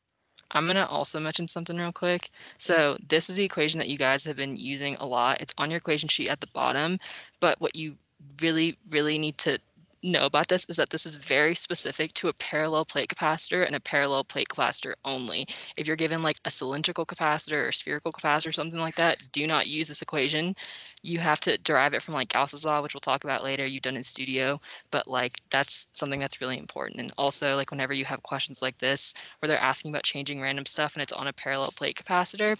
I'm gonna also mention something real quick. So this is the equation that you guys have been using a lot. It's on your equation sheet at the bottom, but what you really, really need to know about this is that this is very specific to a parallel plate capacitor and a parallel plate capacitor only. If you're given like a cylindrical capacitor or spherical capacitor or something like that, do not use this equation. You have to derive it from like Gauss's law, which we'll talk about later. You've done in studio, but like that's something that's really important. And also like whenever you have questions like this, where they're asking about changing random stuff and it's on a parallel plate capacitor,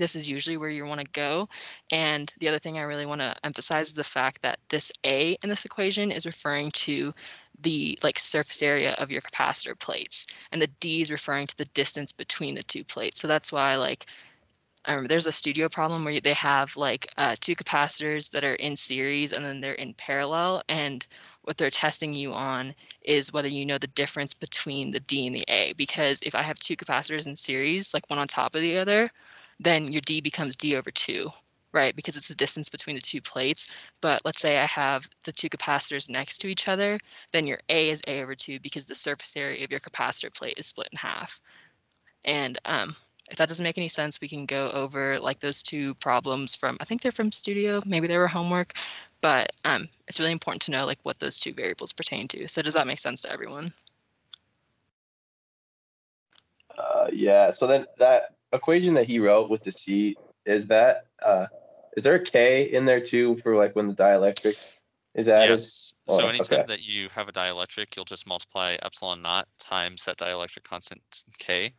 this is usually where you want to go. And the other thing I really want to emphasize is the fact that this A in this equation is referring to the like surface area of your capacitor plates and the D is referring to the distance between the two plates. So that's why like I remember there's a studio problem where they have like uh, two capacitors that are in series and then they're in parallel. And what they're testing you on is whether you know the difference between the D and the A. Because if I have two capacitors in series, like one on top of the other, then your D becomes D over two, right? Because it's the distance between the two plates. But let's say I have the two capacitors next to each other, then your A is A over two because the surface area of your capacitor plate is split in half. And um, if that doesn't make any sense, we can go over like those two problems from, I think they're from studio, maybe they were homework, but um, it's really important to know like what those two variables pertain to. So does that make sense to everyone? Uh, yeah. So then that equation that he wrote with the C is that uh, is there a K in there too for like when the dielectric is added? Yes. So Oh, anytime okay. that you have a dielectric, you'll just multiply epsilon naught times that dielectric constant K.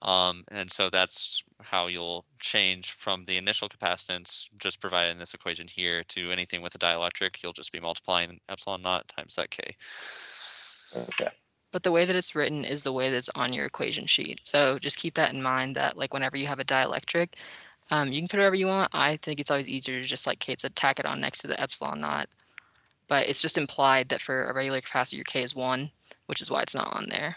Um, and so that's how you'll change from the initial capacitance, just provided in this equation here, to anything with a dielectric. You'll just be multiplying epsilon naught times that K. Okay. But the way that it's written is the way that's on your equation sheet. So just keep that in mind that like whenever you have a dielectric, um, you can put whatever you want. I think it's always easier to just like Kate said, tack it on next to the epsilon naught. But it's just implied that for a regular capacitor, your K is one, which is why it's not on there.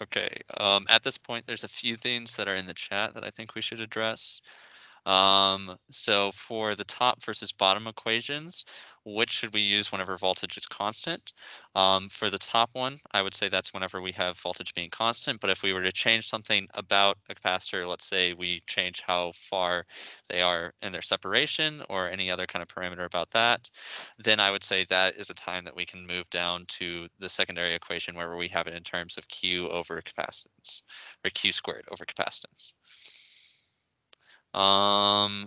Okay, um, at this point, there's a few things that are in the chat that I think we should address. Um, so for the top versus bottom equations, which should we use whenever voltage is constant? Um, for the top one, I would say that's whenever we have voltage being constant, but if we were to change something about a capacitor, let's say we change how far they are in their separation or any other kind of parameter about that, then I would say that is a time that we can move down to the secondary equation where we have it in terms of Q over capacitance, or Q squared over capacitance. Um,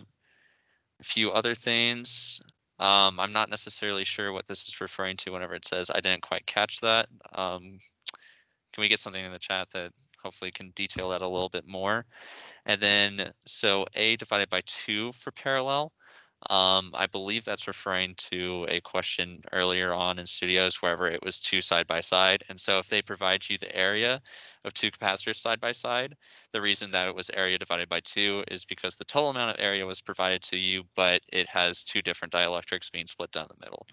a few other things. Um, I'm not necessarily sure what this is referring to whenever it says I didn't quite catch that. Um, can we get something in the chat that hopefully can detail that a little bit more. And then, so A divided by two for parallel. Um, I believe that's referring to a question earlier on in studios wherever it was two side by side. And so if they provide you the area of two capacitors side by side, the reason that it was area divided by two is because the total amount of area was provided to you, but it has two different dielectrics being split down the middle.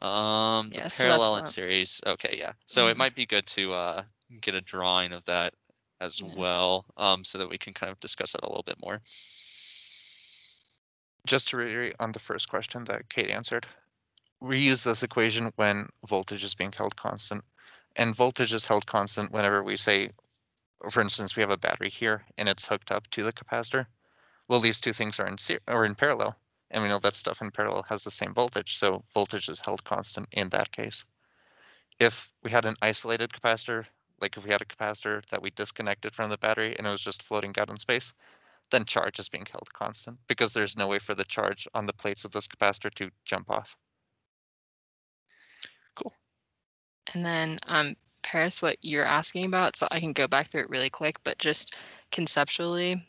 Um, the Yeah, so parallel in series. Okay, yeah. So it Mhm. might be good to uh get a drawing of that as Yeah. well, um, so that we can kind of discuss that a little bit more. Just to reiterate on the first question that Kate answered, we use this equation when voltage is being held constant. And voltage is held constant whenever we say, for instance, we have a battery here and it's hooked up to the capacitor. Well, these two things are in or in parallel. And we know that stuff in parallel has the same voltage, so voltage is held constant in that case. If we had an isolated capacitor, like if we had a capacitor that we disconnected from the battery and it was just floating out in space, then charge is being held constant because there's no way for the charge on the plates of this capacitor to jump off. Cool. And then um Paris, what you're asking about, so I can go back through it really quick, but just conceptually,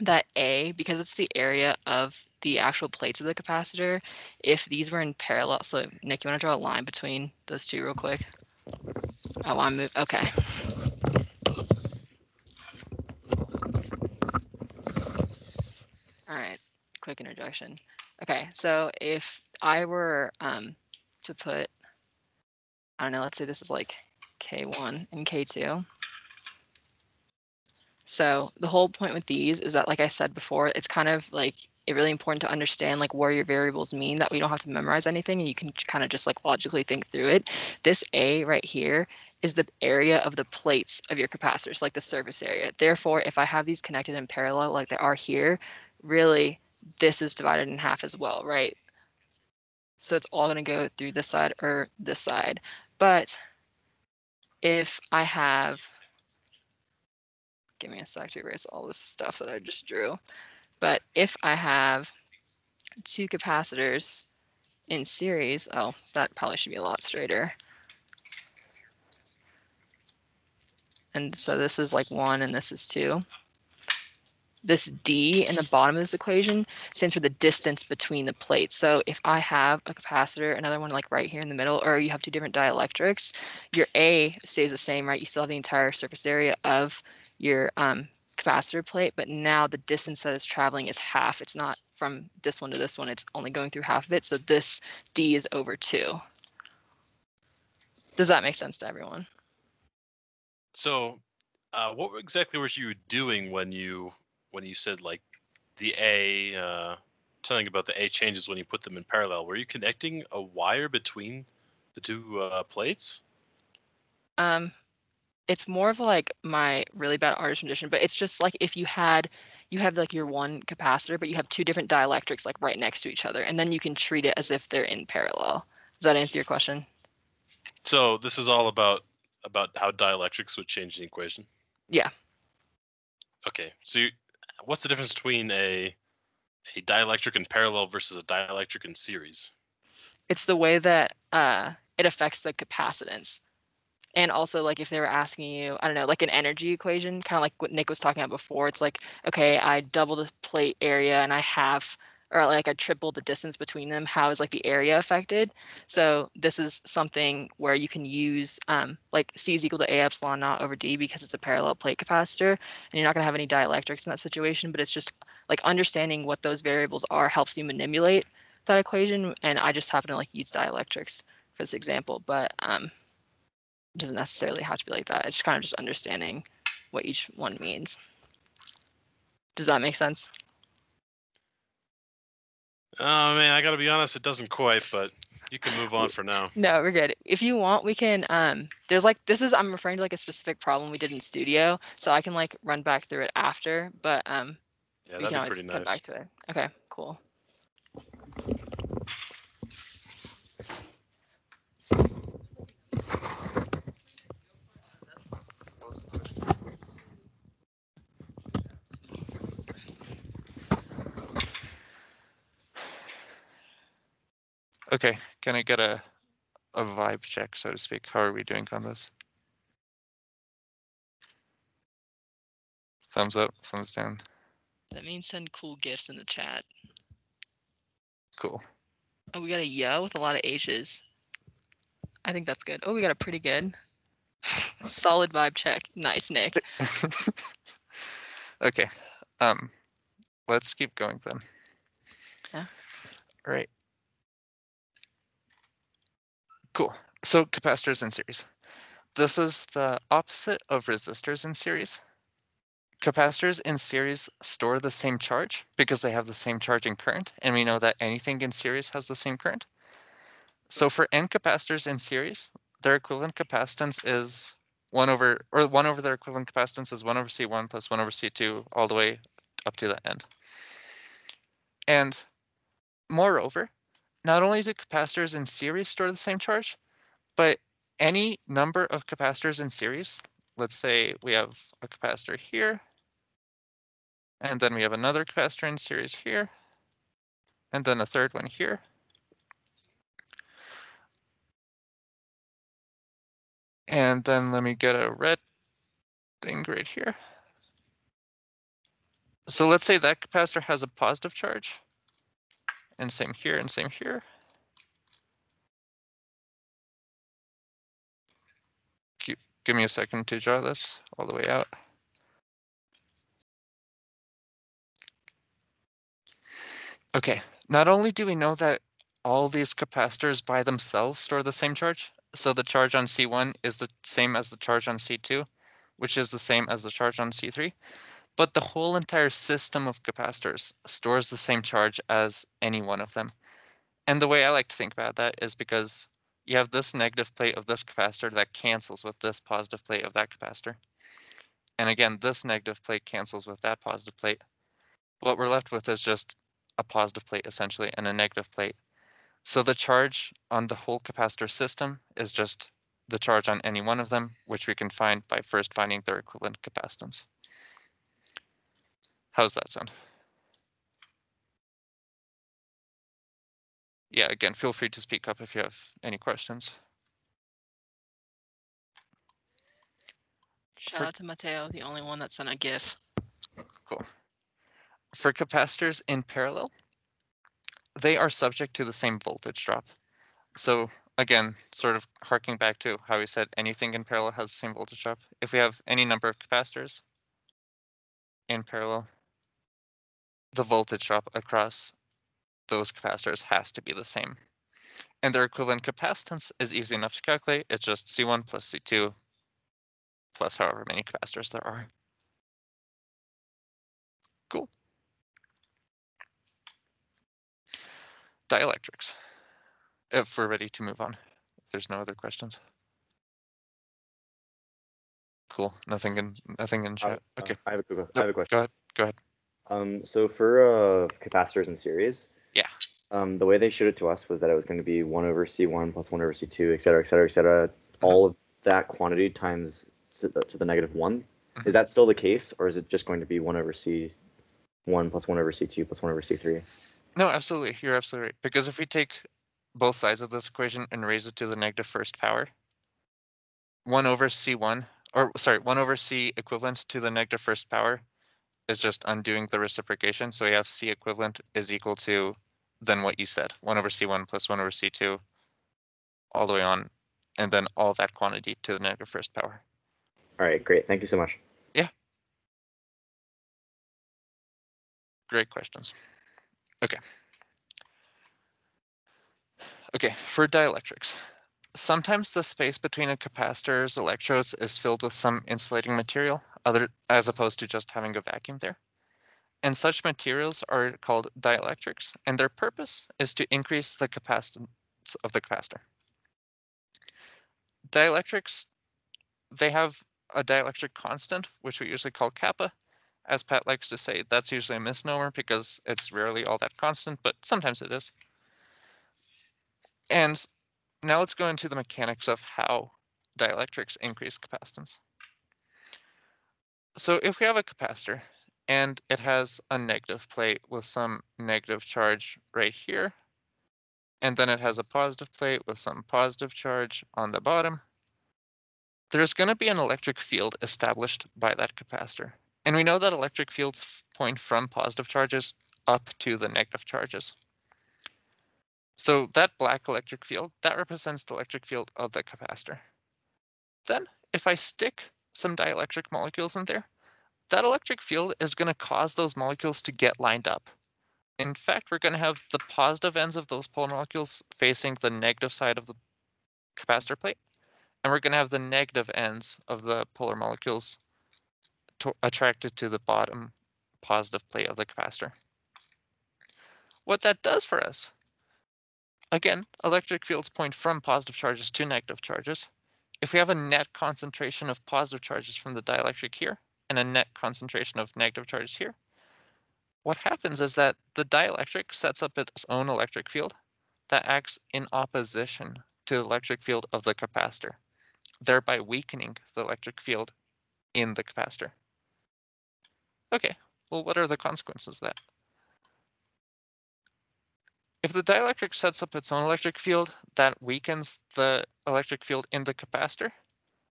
that A, because it's the area of the actual plates of the capacitor, if these were in parallel, so Nick, you want to draw a line between those two real quick? Oh, I move, okay. All right, quick introduction. Okay, so if I were um to put I don't know, let's say this is like K1 and K2. So the whole point with these is that, like I said before, it's kind of like it really important to understand like where your variables mean that we don't have to memorize anything and you can kind of just like logically think through it. This A right here is the area of the plates of your capacitors, like the surface area. Therefore, if I have these connected in parallel like they are here, really this is divided in half as well, right? So it's all going to go through this side or this side. But if I have, give me a sec to erase all this stuff that I just drew. But if I have two capacitors in series, oh, that probably should be a lot straighter. And so this is like one and this is two. This D in the bottom of this equation stands for the distance between the plates. So if I have a capacitor, another one like right here in the middle, or you have two different dielectrics, your A stays the same, right? You still have the entire surface area of your um, capacitor plate, but now the distance that is traveling is half. It's not from this one to this one, it's only going through half of it. So this D is over two. Does that make sense to everyone? So, uh, what exactly were you doing when you when you said like the A? Uh, something about the A changes when you put them in parallel. Were you connecting a wire between the two uh, plates? Um, it's more of like my really bad artist rendition, but it's just like if you had you have like your one capacitor, but you have two different dielectrics like right next to each other, and then you can treat it as if they're in parallel. Does that answer your question? So this is all about about how dielectrics would change the equation. Yeah. Okay. So, you, what's the difference between a a dielectric in parallel versus a dielectric in series? It's the way that uh, it affects the capacitance. And also, like, if they were asking you, I don't know, like an energy equation, kind of like what Nick was talking about before, it's like, okay, I double the plate area and I have, or like I triple the distance between them. How is like the area affected? So this is something where you can use um, like C is equal to A epsilon naught over D because it's a parallel plate capacitor, and you're not going to have any dielectrics in that situation. But it's just like understanding what those variables are helps you manipulate that equation. And I just happen to like use dielectrics for this example, but um, it doesn't necessarily have to be like that. It's kind of just understanding what each one means. Does that make sense? Oh man, I gotta be honest, it doesn't quite, but you can move on for now. No, we're good. If you want, we can. Um, there's like this is I'm referring to like a specific problem we did in studio, so I can like run back through it after. But um, Yeah, we that'd can be always pretty come nice. back to it. Okay, cool. Okay, can I get a a vibe check, so to speak? How are we doing on this? Thumbs up, thumbs down. That means send cool gifts in the chat. Cool. Oh, we got a yeah with a lot of H's. I think that's good. Oh, we got a pretty good. Solid vibe check. Nice, Nick. okay. Um, let's keep going then. Yeah. All right. Cool. So capacitors in series. This is the opposite of resistors in series. Capacitors in series store the same charge because they have the same charging current, and we know that anything in series has the same current. So for n capacitors in series, their equivalent capacitance is one over, or one over their equivalent capacitance is one over C1 plus one over C2 all the way up to the end. And moreover, not only do capacitors in series store the same charge, but any number of capacitors in series, let's say we have a capacitor here, and then we have another capacitor in series here, and then a third one here. And then let me get a red thing right here. So let's say that capacitor has a positive charge. And same here and same here. Give me a second to draw this all the way out. Okay, not only do we know that all these capacitors by themselves store the same charge, so the charge on C1 is the same as the charge on C2, which is the same as the charge on C3, but the whole entire system of capacitors stores the same charge as any one of them. And the way I like to think about that is because you have this negative plate of this capacitor that cancels with this positive plate of that capacitor. And again, this negative plate cancels with that positive plate. What we're left with is just a positive plate essentially and a negative plate. So the charge on the whole capacitor system is just the charge on any one of them, which we can find by first finding their equivalent capacitance. How's that sound? Yeah, again, feel free to speak up if you have any questions. Shout For- out to Mateo, the only one that sent a GIF. Cool. For capacitors in parallel, they are subject to the same voltage drop. So again, sort of harking back to how we said anything in parallel has the same voltage drop. If we have any number of capacitors in parallel, the voltage drop across those capacitors has to be the same. And their equivalent capacitance is easy enough to calculate. It's just C1 plus C2 plus however many capacitors there are. Cool. Dielectrics. If we're ready to move on, if there's no other questions. Cool, nothing in, nothing in Uh, chat. uh, Okay, I have a I have a question. go ahead, go ahead. Um, so for uh, capacitors in series, Yeah. um, the way they showed it to us was that it was going to be one over C1 plus one over C2, et cetera, et cetera, et cetera. All of that quantity times to the, to the negative one. Mhm. Is that still the case, or is it just going to be one over C1 plus one over C2 plus one over C3? No, absolutely, you're absolutely right. Because if we take both sides of this equation and raise it to the negative first power, one over C1, or sorry, one over C equivalent to the negative first power is just undoing the reciprocation. So we have C equivalent is equal to then what you said, one over C1 plus one over C2, all the way on, and then all that quantity to the negative first power. All right, great. Thank you so much. Yeah. Great questions. Okay. Okay, for dielectrics. Sometimes the space between a capacitor's electrodes is filled with some insulating material, other as opposed to just having a vacuum there. And such materials are called dielectrics, and their purpose is to increase the capacitance of the capacitor. Dielectrics, they have a dielectric constant, which we usually call kappa, as Pat likes to say, that's usually a misnomer because it's rarely all that constant, but sometimes it is. And now let's go into the mechanics of how dielectrics increase capacitance. So if we have a capacitor and it has a negative plate with some negative charge right here, and then it has a positive plate with some positive charge on the bottom, there's going to be an electric field established by that capacitor And we know that electric fields point from positive charges up to the negative charges. So that black electric field, that represents the electric field of the capacitor. Then if I stick some dielectric molecules in there, that electric field is going to cause those molecules to get lined up. In fact, we're going to have the positive ends of those polar molecules facing the negative side of the capacitor plate, and we're going to have the negative ends of the polar molecules to attracted to the bottom positive plate of the capacitor. What that does for us, again, electric fields point from positive charges to negative charges. If we have a net concentration of positive charges from the dielectric here and a net concentration of negative charges here, what happens is that the dielectric sets up its own electric field that acts in opposition to the electric field of the capacitor, thereby weakening the electric field in the capacitor. Okay, well, what are the consequences of that? If the dielectric sets up its own electric field that weakens the electric field in the capacitor,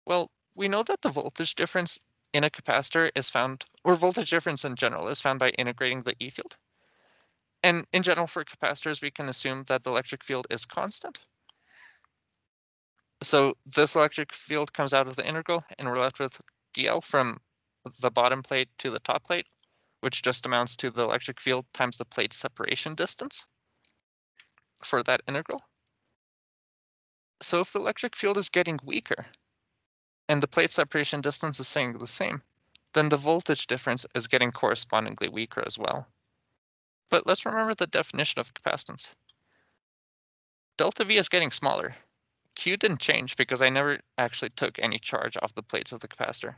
well, we know that the voltage difference in a capacitor is found, or voltage difference in general is found by integrating the E field. And in general, for capacitors, we can assume that the electric field is constant. So this electric field comes out of the integral, and we're left with dl from the bottom plate to the top plate, which just amounts to the electric field times the plate separation distance for that integral. So if the electric field is getting weaker and the plate separation distance is staying the same, then the voltage difference is getting correspondingly weaker as well. But let's remember the definition of capacitance. Delta V is getting smaller. Q didn't change because I never actually took any charge off the plates of the capacitor.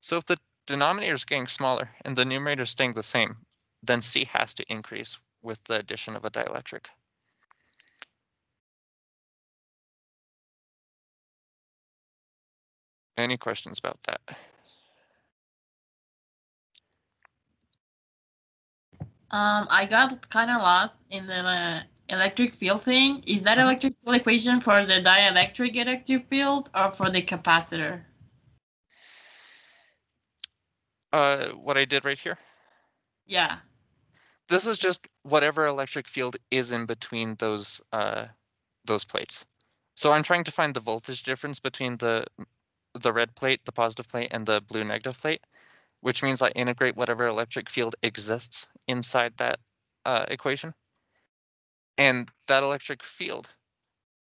So if the denominator is getting smaller and the numerator is staying the same, then C has to increase with the addition of a dielectric. Any questions about that? Um, I got kind of lost in the uh, electric field thing. Is that Mhm. electric field equation for the dielectric electric field or for the capacitor? Uh, what I did right here, Yeah. this is just whatever electric field is in between those uh, those plates. So I'm trying to find the voltage difference between the the red plate, the positive plate, and the blue negative plate, which means I integrate whatever electric field exists inside that uh, equation. And that electric field,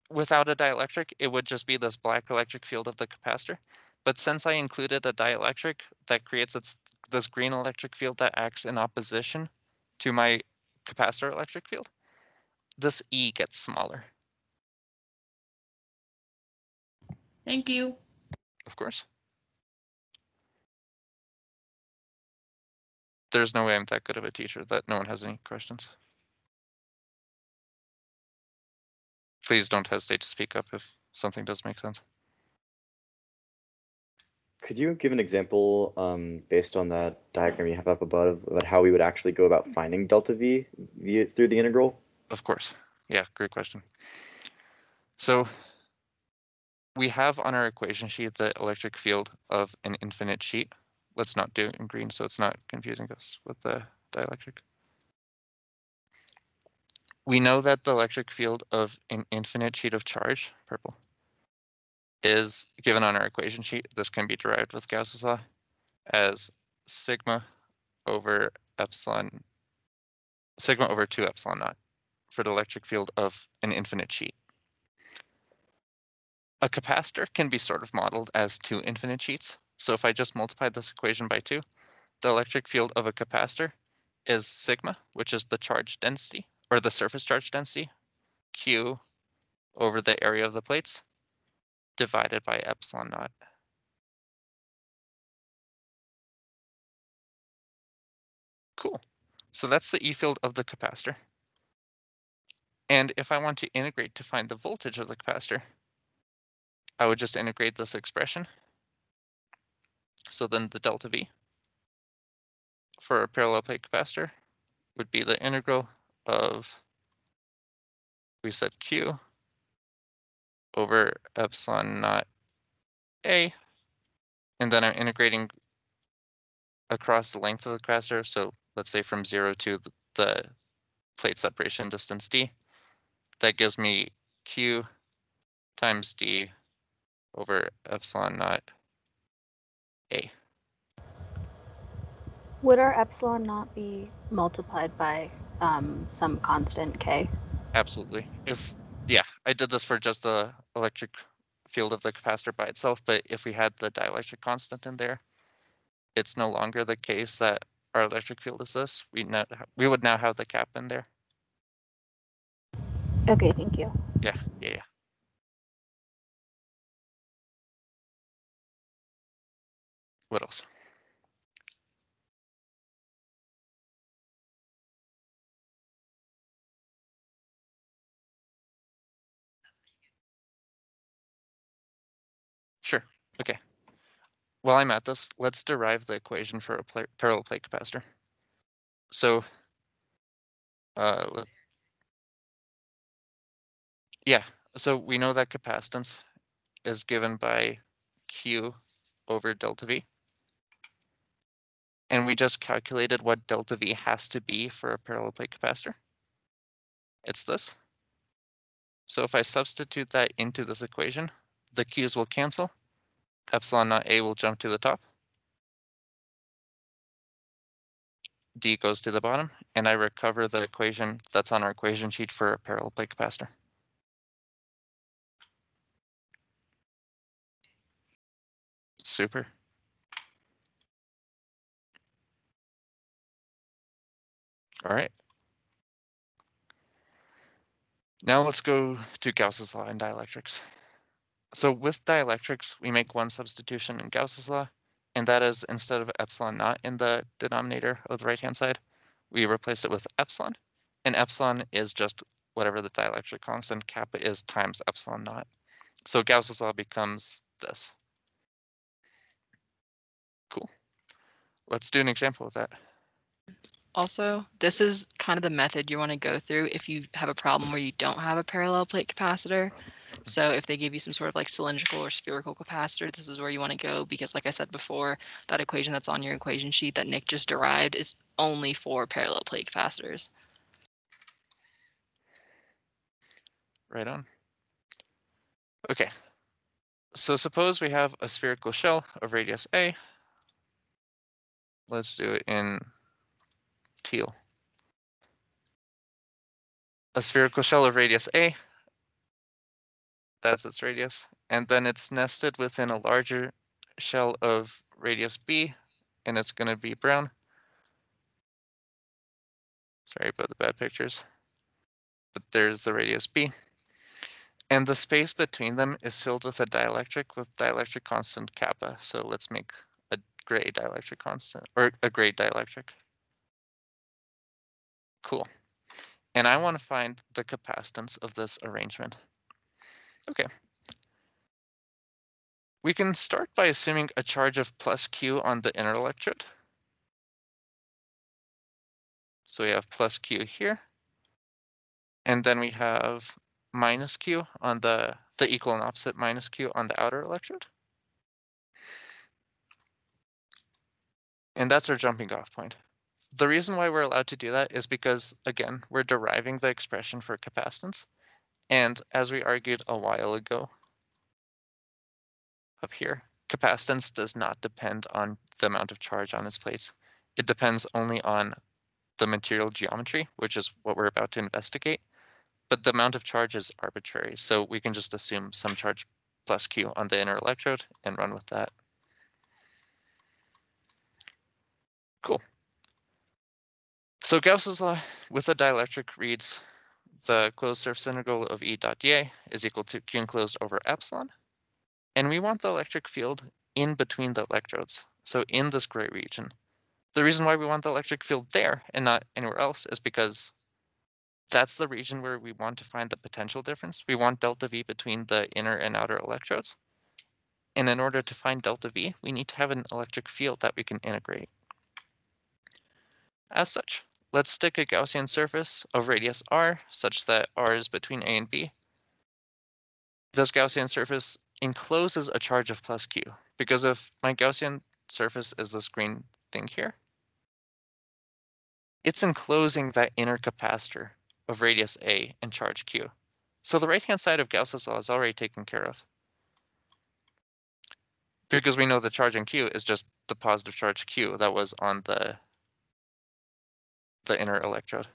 without a dielectric, it would just be this black electric field of the capacitor. But since I included a dielectric that creates its this green electric field that acts in opposition to my capacitor electric field, this E gets smaller, Thank you. Of course. There's no way I'm that good of a teacher that no one has any questions. Please don't hesitate to speak up if something does make sense. Could you give an example um, based on that diagram you have up above about how we would actually go about finding delta V via, through the integral? Of course. Yeah, great question. So we have on our equation sheet the electric field of an infinite sheet. Let's not do it in green so it's not confusing us with the dielectric. We know that the electric field of an infinite sheet of charge, purple, is given on our equation sheet. This can be derived with Gauss's law as sigma over epsilon, sigma over 2 epsilon naught for the electric field of an infinite sheet. A capacitor can be sort of modeled as two infinite sheets. So if I just multiply this equation by two, the electric field of a capacitor is sigma, which is the charge density or the surface charge density, Q over the area of the plates divided by epsilon naught. Cool. So that's the E field of the capacitor. And if I want to integrate to find the voltage of the capacitor, I would just integrate this expression. So then the delta V for a parallel plate capacitor would be the integral of, we said Q over epsilon naught A. And then I'm integrating across the length of the capacitor. So let's say from zero to the plate separation distance d. That gives me q times d over epsilon naught a. Would our epsilon not be multiplied by um, some constant k? Absolutely. If, yeah, I did this for just the electric field of the capacitor by itself, but if we had the dielectric constant in there, it's no longer the case that our electric field is this. We now, we would now have the cap in there. Okay, thank you. Yeah, yeah, yeah. What else? Sure, okay. While I'm at this, let's derive the equation for a parallel plate capacitor. So, uh, yeah, so we know that capacitance is given by Q over delta V. And we just calculated what delta V has to be for a parallel plate capacitor. It's this. So if I substitute that into this equation, the Q's will cancel. Epsilon naught A will jump to the top. D goes to the bottom, and I recover the equation that's on our equation sheet for a parallel plate capacitor. Super. All right. Now let's go to Gauss's law and dielectrics. So with dielectrics, we make one substitution in Gauss's law, and that is instead of epsilon naught in the denominator of the right-hand side, we replace it with epsilon. And epsilon is just whatever the dielectric constant kappa is times epsilon naught. So Gauss's law becomes this. Cool. Let's do an example of that. Also, this is kind of the method you want to go through if you have a problem where you don't have a parallel plate capacitor. So if they give you some sort of like cylindrical or spherical capacitor, this is where you want to go because like I said before, that equation that's on your equation sheet that Nick just derived is only for parallel plate capacitors. Right on. Okay. So suppose we have a spherical shell of radius A. Let's do it in teal. A spherical shell of radius A. That's its radius. And then it's nested within a larger shell of radius B, and it's going to be brown. Sorry about the bad pictures. But there's the radius B. And the space between them is filled with a dielectric with dielectric constant kappa. So let's make a gray dielectric constant or a gray dielectric. Cool. And I want to find the capacitance of this arrangement. Okay. We can start by assuming a charge of plus Q on the inner electrode. So we have plus Q here. And then we have minus Q on the, the equal and opposite minus Q on the outer electrode. And that's our jumping off point. The reason why we're allowed to do that is because, again, we're deriving the expression for capacitance. And as we argued a while ago, up here, capacitance does not depend on the amount of charge on its plates. It depends only on the material geometry, which is what we're about to investigate. But the amount of charge is arbitrary, so we can just assume some charge plus Q on the inner electrode and run with that. Cool. So Gauss's law with a dielectric reads the closed surface integral of E dot dA is equal to Q enclosed over epsilon. And we want the electric field in between the electrodes, so in this gray region. The reason why we want the electric field there and not anywhere else is because that's the region where we want to find the potential difference. We want delta V between the inner and outer electrodes. And in order to find delta V, we need to have an electric field that we can integrate. As such, let's stick a Gaussian surface of radius r such that r is between a and b. This Gaussian surface encloses a charge of plus q because if my Gaussian surface is this green thing here, it's enclosing that inner capacitor of radius A and charge Q. So the right-hand side of Gauss's law is already taken care of. Because we know the charge in Q is just the positive charge Q that was on the the inner electrode.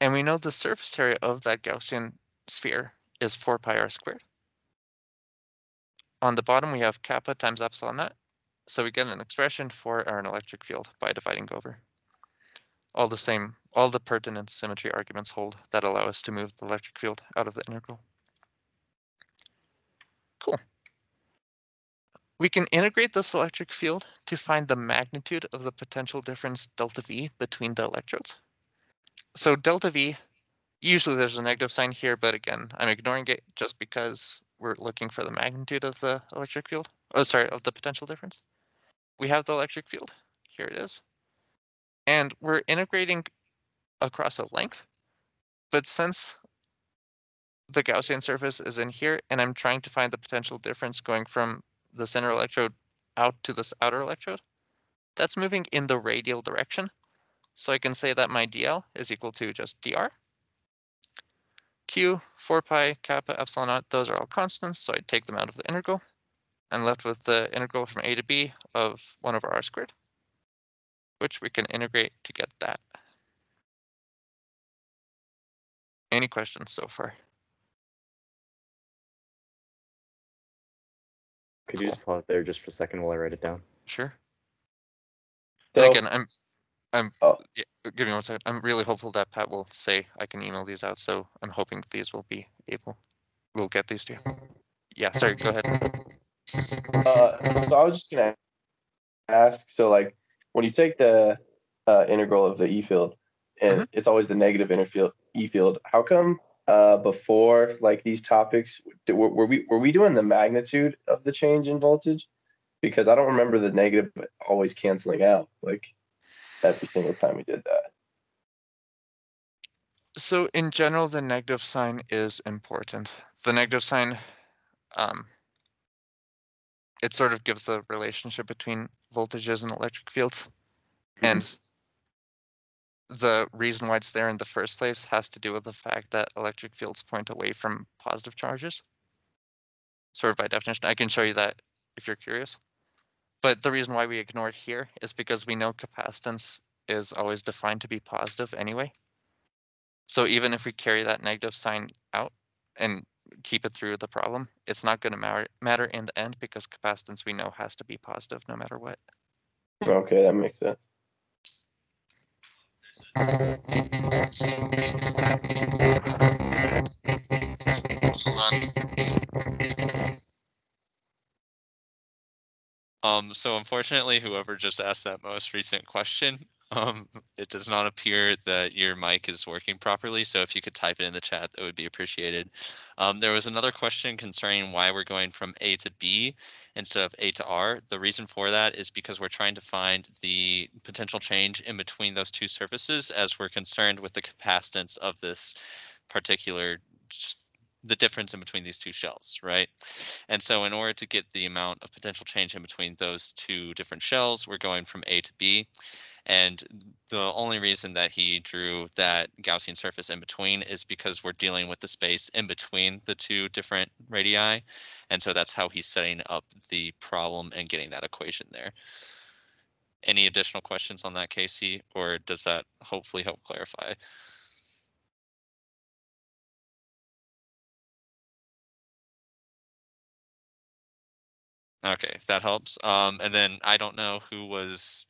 And we know the surface area of that Gaussian sphere is 4 pi r squared. On the bottom, we have kappa times epsilon naught. So we get an expression for our electric field by dividing over. All the same, all the pertinent symmetry arguments hold that allow us to move the electric field out of the integral. Cool. We can integrate this electric field to find the magnitude of the potential difference delta V between the electrodes. So delta V, usually there's a negative sign here, but again, I'm ignoring it just because we're looking for the magnitude of the electric field. Oh, sorry, of the potential difference. We have the electric field. Here it is. And we're integrating across a length. But since the Gaussian surface is in here, and I'm trying to find the potential difference going from the center electrode out to this outer electrode, that's moving in the radial direction. So I can say that my dl is equal to just dr. q, 4 pi, kappa, epsilon naught, those are all constants, so I take them out of the integral. I'm left with the integral from a to b of 1 over r squared, which we can integrate to get that. Any questions so far? Could you just pause there just for a second while I write it down? Sure. And So- again, I'm, I'm, Oh. yeah, give me one second. I'm really hopeful that Pat will say I can email these out, so I'm hoping these will be able, we'll get these to you. Yeah, sorry, go ahead. Uh, so I was just gonna ask, so like, when you take the uh, integral of the E field, and it's always the negative inner field E field, how come uh, before like these topics, were, were we were we doing the magnitude of the change in voltage? Because I don't remember the negative but always canceling out like every single time we did that. So in general, the negative sign is important. The negative sign, um, it sort of gives the relationship between voltages and electric fields. And the reason why it's there in the first place has to do with the fact that electric fields point away from positive charges. Sort of by definition, I can show you that if you're curious. But the reason why we ignore it here is because we know capacitance is always defined to be positive anyway. So even if we carry that negative sign out and keep it through the problem, it's not going to matter matter in the end because capacitance we know has to be positive no matter what. Okay, that makes sense. Um, so unfortunately, whoever just asked that most recent question, um, it does not appear that your mic is working properly. So if you could type it in the chat, that would be appreciated. Um, there was another question concerning why we're going from A to B instead of A to R. The reason for that is because we're trying to find the potential change in between those two surfaces as we're concerned with the capacitance of this particular the difference in between these two shells, right? And so in order to get the amount of potential change in between those two different shells, we're going from A to B. And the only reason that he drew that Gaussian surface in between is because we're dealing with the space in between the two different radii. And so that's how he's setting up the problem and getting that equation there. Any additional questions on that, Casey, or does that hopefully help clarify? Okay, if that helps. Um, and then I don't know who was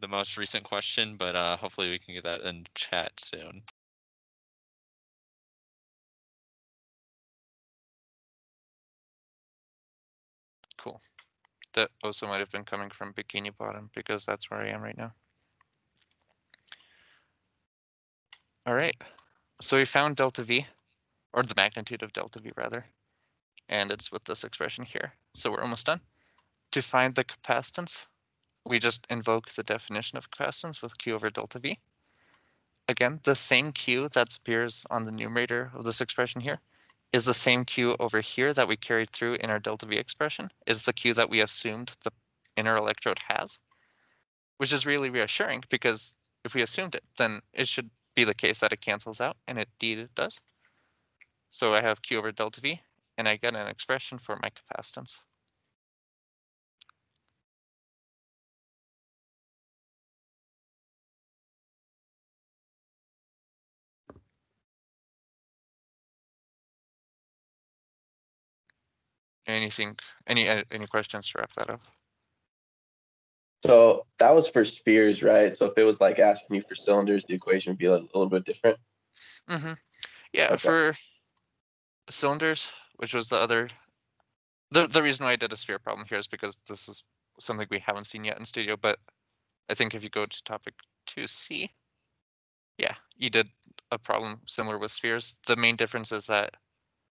the most recent question, but uh, hopefully we can get that in chat soon. Cool. That also might have been coming from Bikini Bottom because that's where I am right now. All right, so we found delta V, or the magnitude of delta V rather, and it's with this expression here. So we're almost done. To find the capacitance, we just invoke the definition of capacitance with Q over delta V. Again, the same Q that appears on the numerator of this expression here is the same Q over here that we carried through in our delta V expression, is the Q that we assumed the inner electrode has, which is really reassuring because if we assumed it, then it should be the case that it cancels out, and indeed it does. So I have Q over delta V, and I get an expression for my capacitance. Anything, any, uh, any questions to wrap that up? So that was for spheres, right? So if it was like asking you for cylinders, the equation would be a little bit different. Mm-hmm. Yeah, Okay. for cylinders, which was the other, the, the reason why I did a sphere problem here is because this is something we haven't seen yet in studio, but I think if you go to topic two C, yeah, you did a problem similar with spheres. The main difference is that,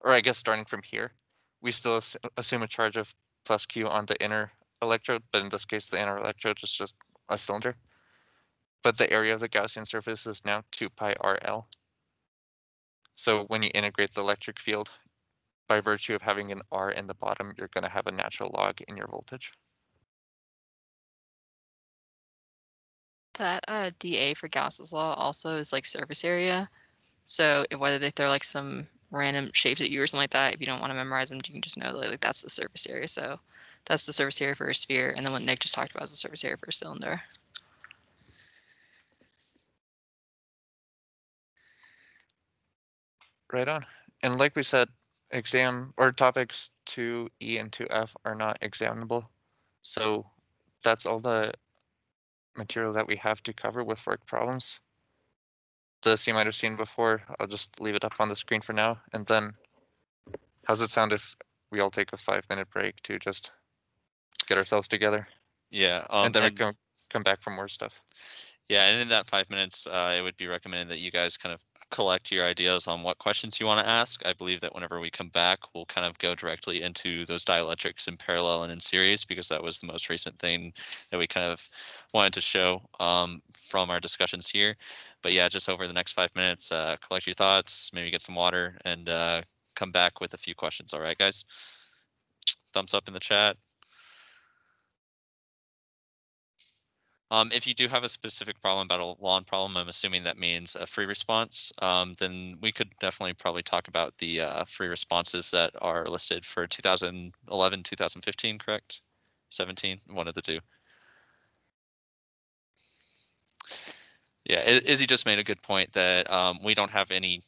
or I guess starting from here, we still ass- assume a charge of plus Q on the inner electrode, but in this case, the inner electrode is just a cylinder. But the area of the Gaussian surface is now two pi RL. So when you integrate the electric field, by virtue of having an R in the bottom, you're going to have a natural log in your voltage. That uh, dA for Gauss's law also is like surface area. So if, whether they throw like some random shapes at you or something like that, if you don't want to memorize them, you can just know that like that's the surface area. So that's the surface area for a sphere, and then what Nick just talked about is the surface area for a cylinder. Right on. And like we said, exam or topics 2E and 2F are not examinable. So that's all the material that we have to cover with work problems. This you might have seen before. I'll just leave it up on the screen for now. And then how's it sound if we all take a five minute break to just get ourselves together? Yeah. Um, and then we and- come, come back for more stuff. Yeah, and in that five minutes, uh, it would be recommended that you guys kind of collect your ideas on what questions you want to ask. I believe that whenever we come back, we'll kind of go directly into those dielectrics in parallel and in series because that was the most recent thing that we kind of wanted to show um, from our discussions here. But yeah, just over the next five minutes, uh, collect your thoughts, maybe get some water, and uh, come back with a few questions. All right, guys? Thumbs up in the chat. Um, if you do have a specific problem about a lawn problem, I'm assuming that means a free response, um, then we could definitely probably talk about the uh, free responses that are listed for 2011, 2015, correct? 17, one of the two. Yeah, Izzy just made a good point that um, we don't have any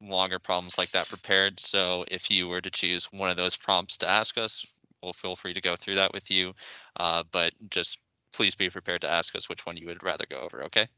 longer problems like that prepared. So if you were to choose one of those prompts to ask us, we'll feel free to go through that with you. Uh, but just please be prepared to ask us which one you would rather go over, okay?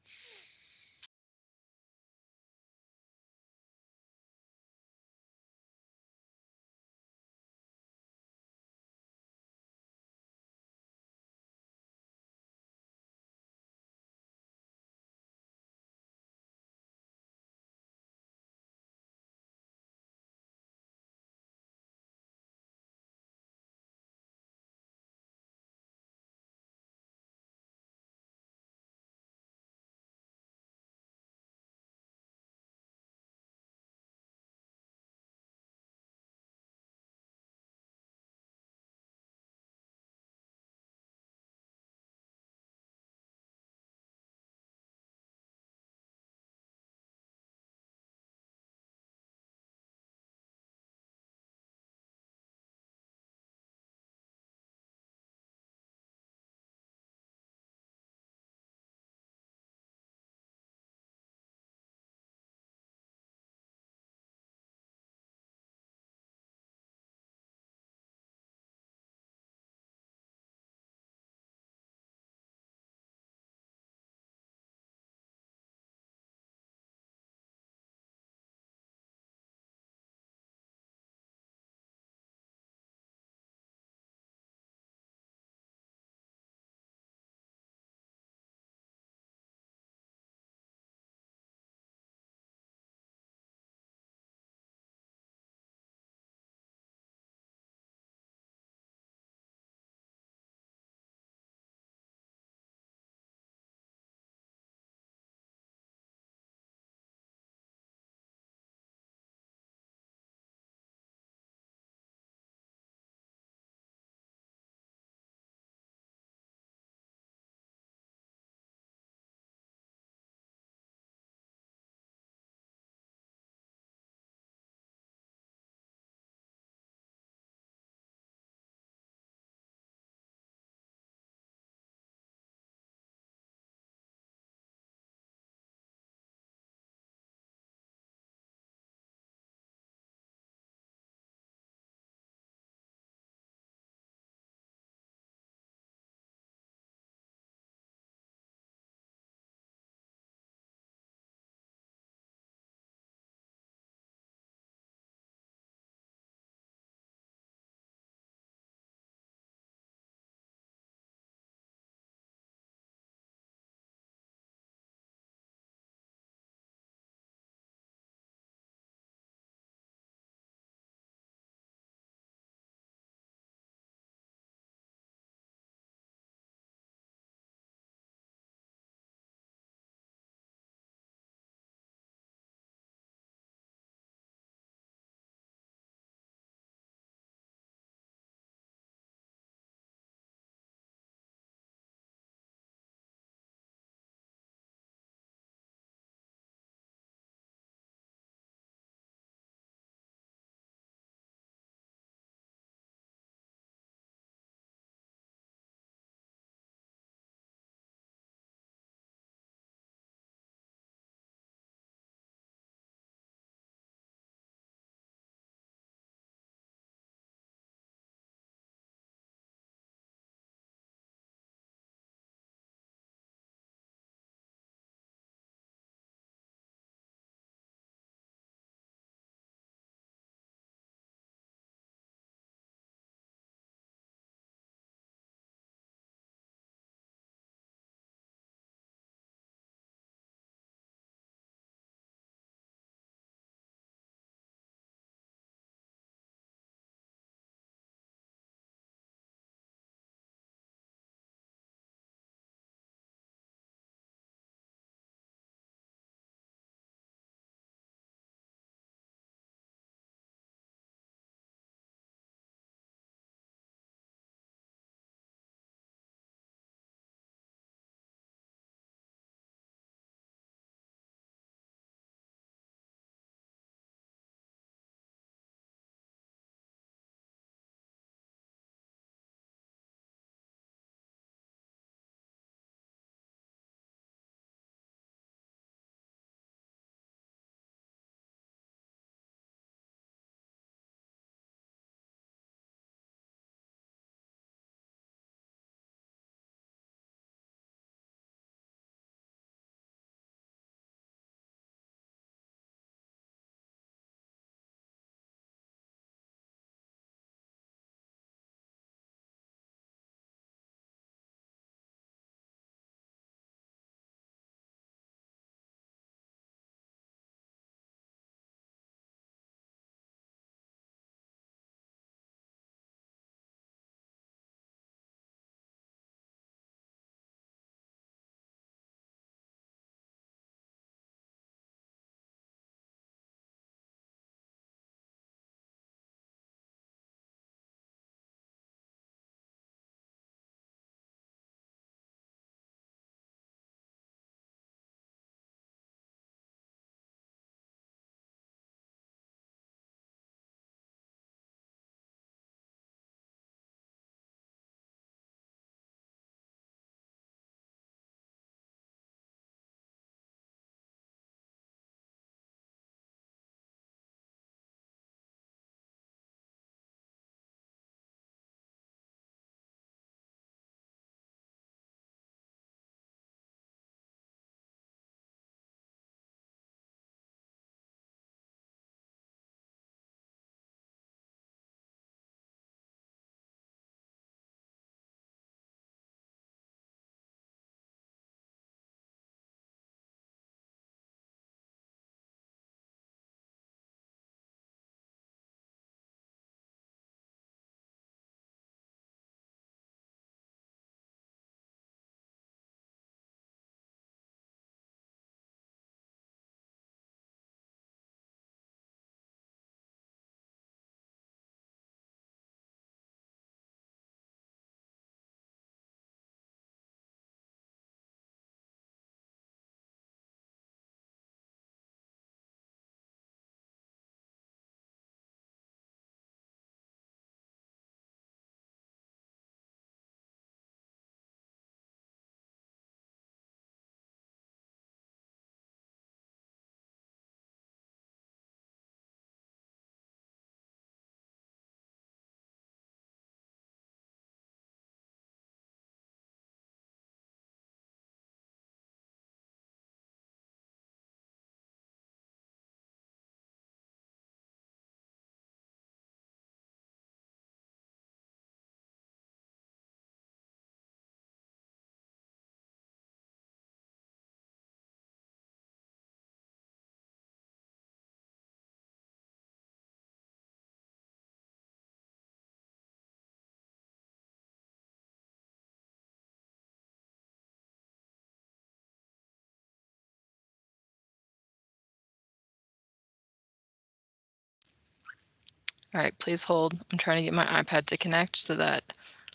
All right, please hold. I'm trying to get my iPad to connect so that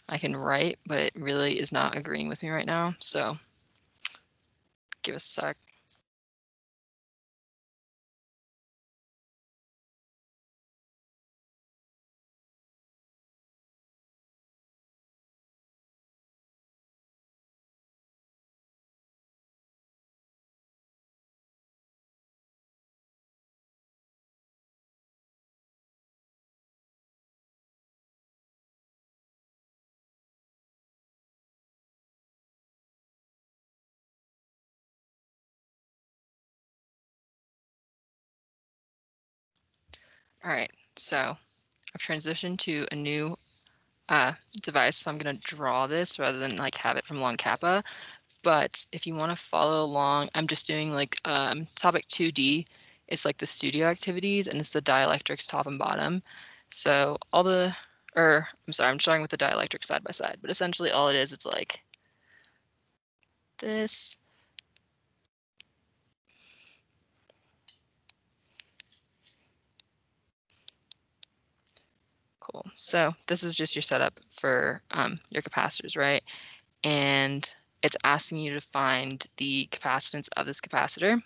I can write, but it really is not agreeing with me right now. So give us a sec. All right, so I've transitioned to a new uh, device, so I'm going to draw this rather than like have it from Long Kappa. But if you want to follow along, I'm just doing like um, topic 2D. It's like the studio activities and it's the dielectrics top and bottom. So all the, or I'm sorry, I'm starting with the dielectric side by side, but essentially all it is, it's like this. So this is just your setup for um, your capacitors, right? And it's asking you to find the capacitance of this capacitor.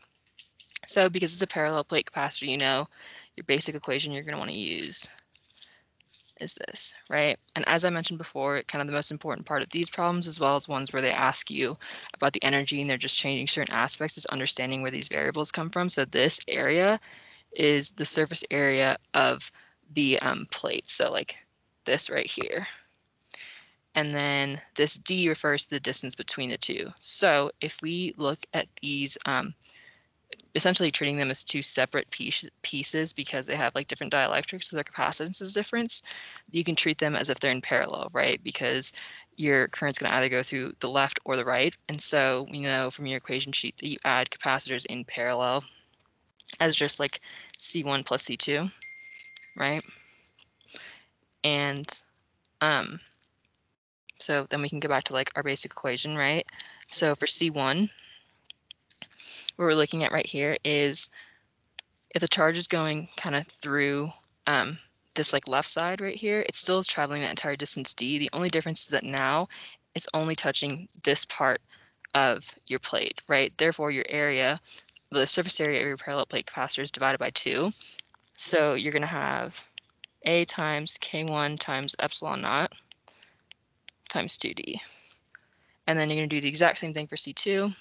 So because it's a parallel plate capacitor, you know, your basic equation you're going to want to use is this, right? And as I mentioned before, kind of the most important part of these problems, as well as ones where they ask you about the energy and they're just changing certain aspects, is understanding where these variables come from. So this area is the surface area of the um, plate. So like this right here. And then this d refers to the distance between the two. So if we look at these, um, essentially treating them as two separate piece, pieces because they have like different dielectrics, so their capacitance is different, you can treat them as if they're in parallel, right? Because your current's going to either go through the left or the right. And so we know from your equation sheet that you add capacitors in parallel as just like C1 plus C2, right? And um, so then we can go back to like our basic equation, right? So for C1, what we're looking at right here is if the charge is going kind of through um, this like left side right here, it still is traveling that entire distance d. The only difference is that now it's only touching this part of your plate, right? Therefore, your area, the surface area of your parallel plate capacitor is divided by two. So you're going to have A times K1 times epsilon naught times 2D. And then you're going to do the exact same thing for C2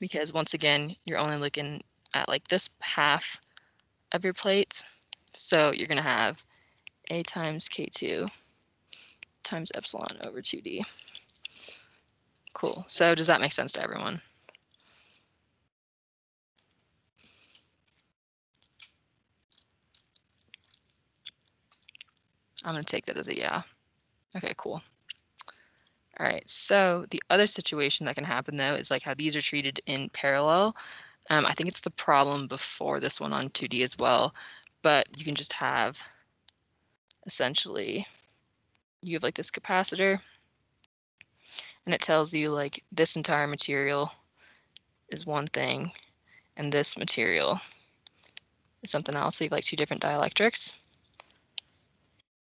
because once again, you're only looking at like this half of your plate. So you're going to have A times K2 times epsilon over 2D. Cool. So does that make sense to everyone? I'm going to take that as a yeah. Okay, cool. All right, so the other situation that can happen though is like how these are treated in parallel. Um, I think it's the problem before this one on 2D as well, but you can just have essentially, you have like this capacitor and it tells you like this entire material is one thing and this material is something else. So you have like two different dielectrics.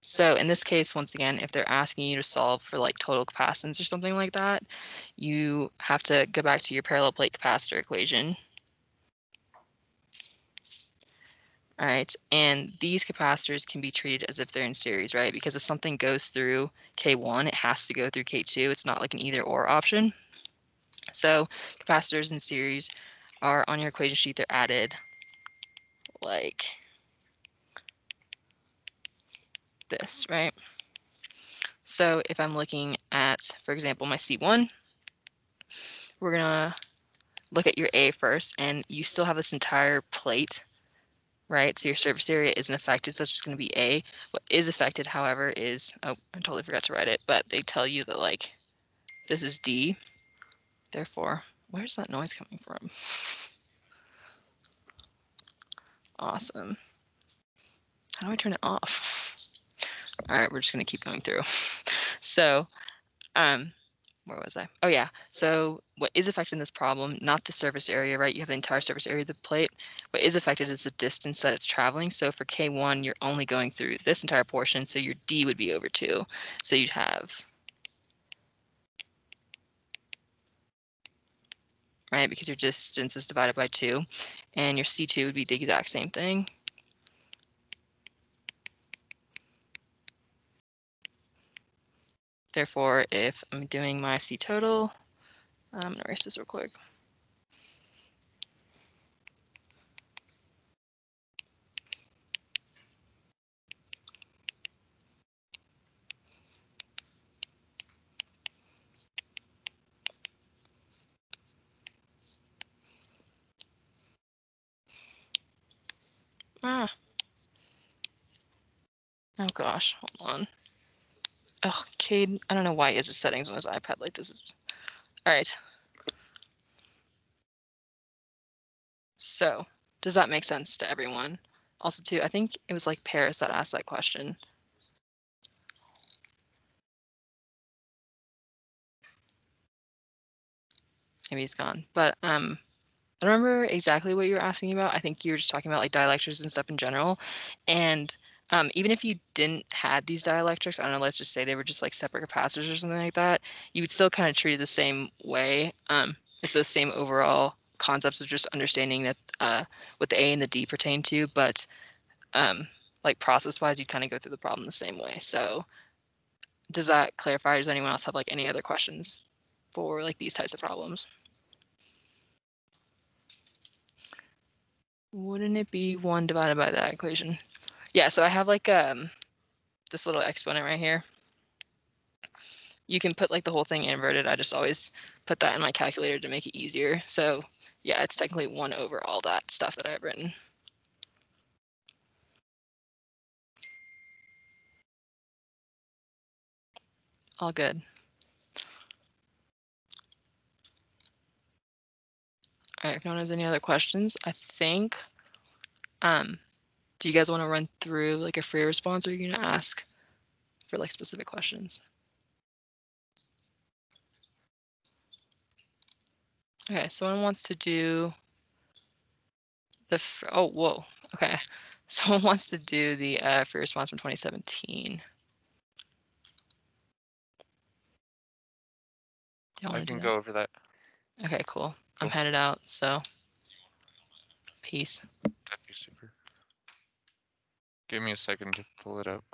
So in this case, once again, if they're asking you to solve for like total capacitance or something like that, you have to go back to your parallel plate capacitor equation. All right, and these capacitors can be treated as if they're in series, right? Because if something goes through K1, it has to go through K2. It's not like an either or option. So capacitors in series are on your equation sheet, they're added like this, right? So if I'm looking at, for example, my C1, we're gonna look at your A first, and you still have this entire plate, right? So your surface area isn't affected, so it's just gonna be A. What is affected, however, is, oh, I totally forgot to write it, but they tell you that like, this is D. Therefore, where's that noise coming from? Awesome. How do I turn it off? All right, we're just going to keep going through. So um, where was I? Oh yeah. So what is affecting this problem, not the surface area, right? You have the entire surface area of the plate. What is affected is the distance that it's traveling. So for K1, you're only going through this entire portion. So your D would be over two. So you'd have, right? Because your distance is divided by two and your C2 would be the exact same thing. Therefore, if I'm doing my C total, I'm gonna erase this real quick. Ah. Oh gosh, hold on. Oh, Cade, I don't know why he has his settings on his iPad like this. All right. So, does that make sense to everyone? Also, too, I think it was like Paris that asked that question. Maybe he's gone, but um, I don't remember exactly what you were asking about. I think you were just talking about like dielectrics and stuff in general. And um, even if you didn't had these dielectrics, I don't know, let's just say they were just like separate capacitors or something like that, you would still kind of treat it the same way. Um, it's the same overall concepts of just understanding that uh, what the A and the D pertain to, but um, like process wise, you kind of go through the problem the same way. So does that clarify? Does anyone else have like any other questions for like these types of problems? Wouldn't it be one divided by that equation? Yeah, so I have like um this little exponent right here. You can put like the whole thing inverted. I just always put that in my calculator to make it easier. So yeah, it's technically one over all that stuff that I've written. All good. All right, if no one has any other questions, I think, um, do you guys want to run through like a free response or are you gonna ask for like specific questions? Okay, someone wants to do the, oh, whoa, okay. Someone wants to do the uh, free response from 2017. I can go over that. Okay, cool. I'm Cool. headed out, so peace. Give me a second to pull it up.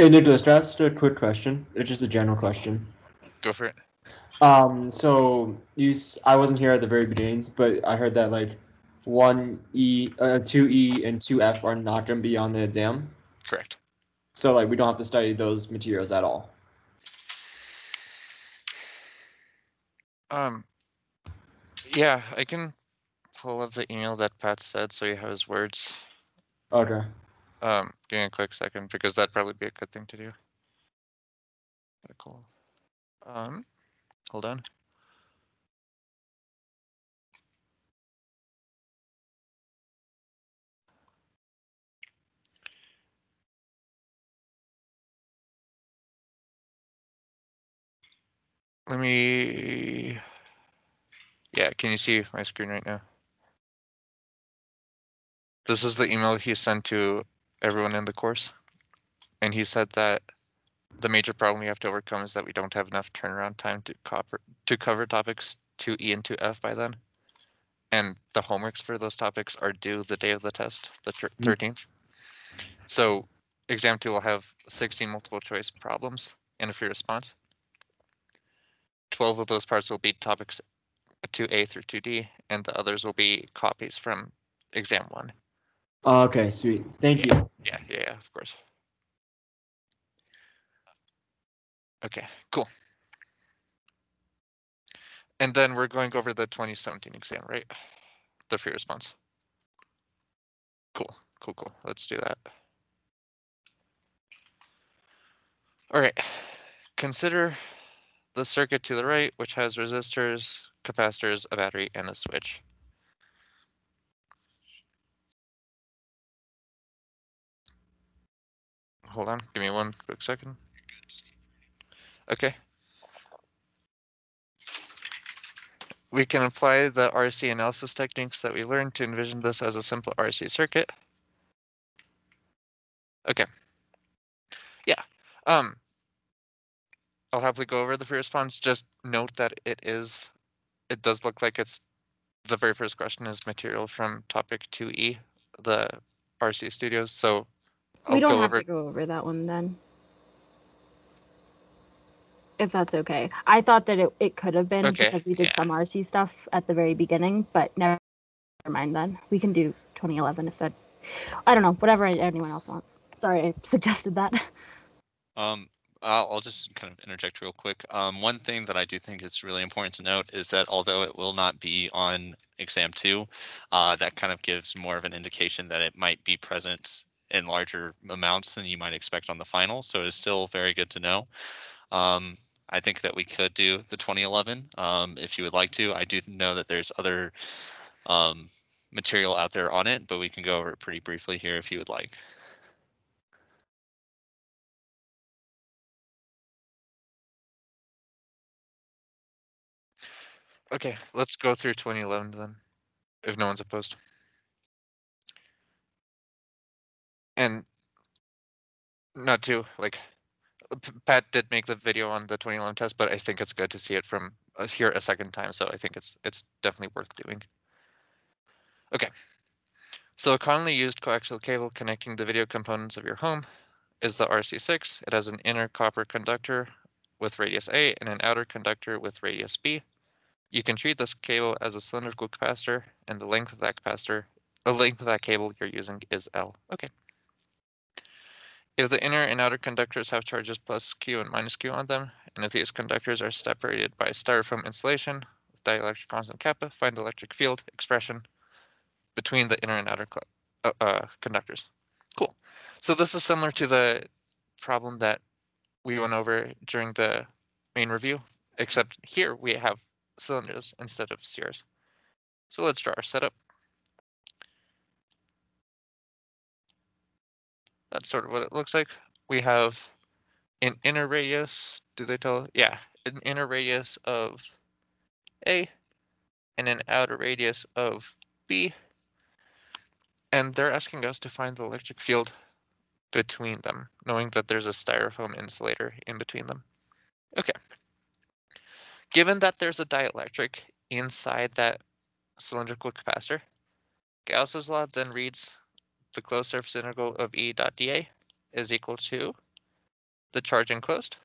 Hey Nicholas, ask a quick question? It's just a general question. Go for it. Um, so you, I wasn't here at the very beginnings, but I heard that like one E, uh, two E, and two F are not going to be on the exam. Correct. So like we don't have to study those materials at all. Um, yeah, I can pull up the email that Pat said so you have his words. Okay. Um, give me a quick second because that'd probably be a good thing to do. Cool. Um, hold on. Let me. Yeah, can you see my screen right now? This is the email he sent to everyone in the course. And he said that the major problem we have to overcome is that we don't have enough turnaround time to cover to cover topics 2E and 2F by then. And the homeworks for those topics are due the day of the test, the thir- Mm. 13th. So exam two will have 16 multiple choice problems and a free response. 12 of those parts will be topics 2A through 2D, and the others will be copies from exam one. Oh, okay, sweet. Thank yeah, you. Yeah, yeah, yeah, of course. Okay, cool. And then we're going over the 2017 exam, right? The free response. Cool, cool, cool. Let's do that. All right, consider the circuit to the right, which has resistors, capacitors, a battery, and a switch. Hold on, give me one quick second. Okay. We can apply the RC analysis techniques that we learned to envision this as a simple RC circuit. Okay. Yeah, um. I'll happily go over the free response. Just note that it is, it does look like it's, the very first question is material from topic two E, the RC studios, so. We I'll don't have over. to go over that one then. If that's okay. I thought that it, it could have been Okay, because we did yeah. some RC stuff at the very beginning, but never mind then. We can do 2011 if that, I don't know, whatever anyone else wants. Sorry, I suggested that. Um, I'll, I'll just kind of interject real quick. Um, one thing that I do think is really important to note is that although it will not be on exam two, uh, that kind of gives more of an indication that it might be present in larger amounts than you might expect on the final. So it's still very good to know. Um, I think that we could do the 2011 um, if you would like to. I do know that there's other um, material out there on it, but we can go over it pretty briefly here if you would like. Okay, let's go through 2011 then, if no one's opposed. And not to like, Pat did make the video on the 2011 test, but I think it's good to see it from uh, here a second time. So I think it's it's definitely worth doing. Okay. So a commonly used coaxial cable connecting the video components of your home is the RG6. It has an inner copper conductor with radius A and an outer conductor with radius B. You can treat this cable as a cylindrical capacitor, and the length of that capacitor, the length of that cable you're using is L. Okay. If the inner and outer conductors have charges plus Q and minus Q on them, and if these conductors are separated by styrofoam insulation with dielectric constant kappa, find the electric field expression between the inner and outer uh, uh, conductors. Cool. So this is similar to the problem that we went over during the main review, except here we have cylinders instead of spheres. So let's draw our setup. That's sort of what it looks like. We have an inner radius, do they tell? Yeah, an inner radius of A and an outer radius of B. And they're asking us to find the electric field between them, knowing that there's a styrofoam insulator in between them. Okay. Given that there's a dielectric inside that cylindrical capacitor, Gauss's law then reads the closed surface integral of E dot dA is equal to the charge enclosed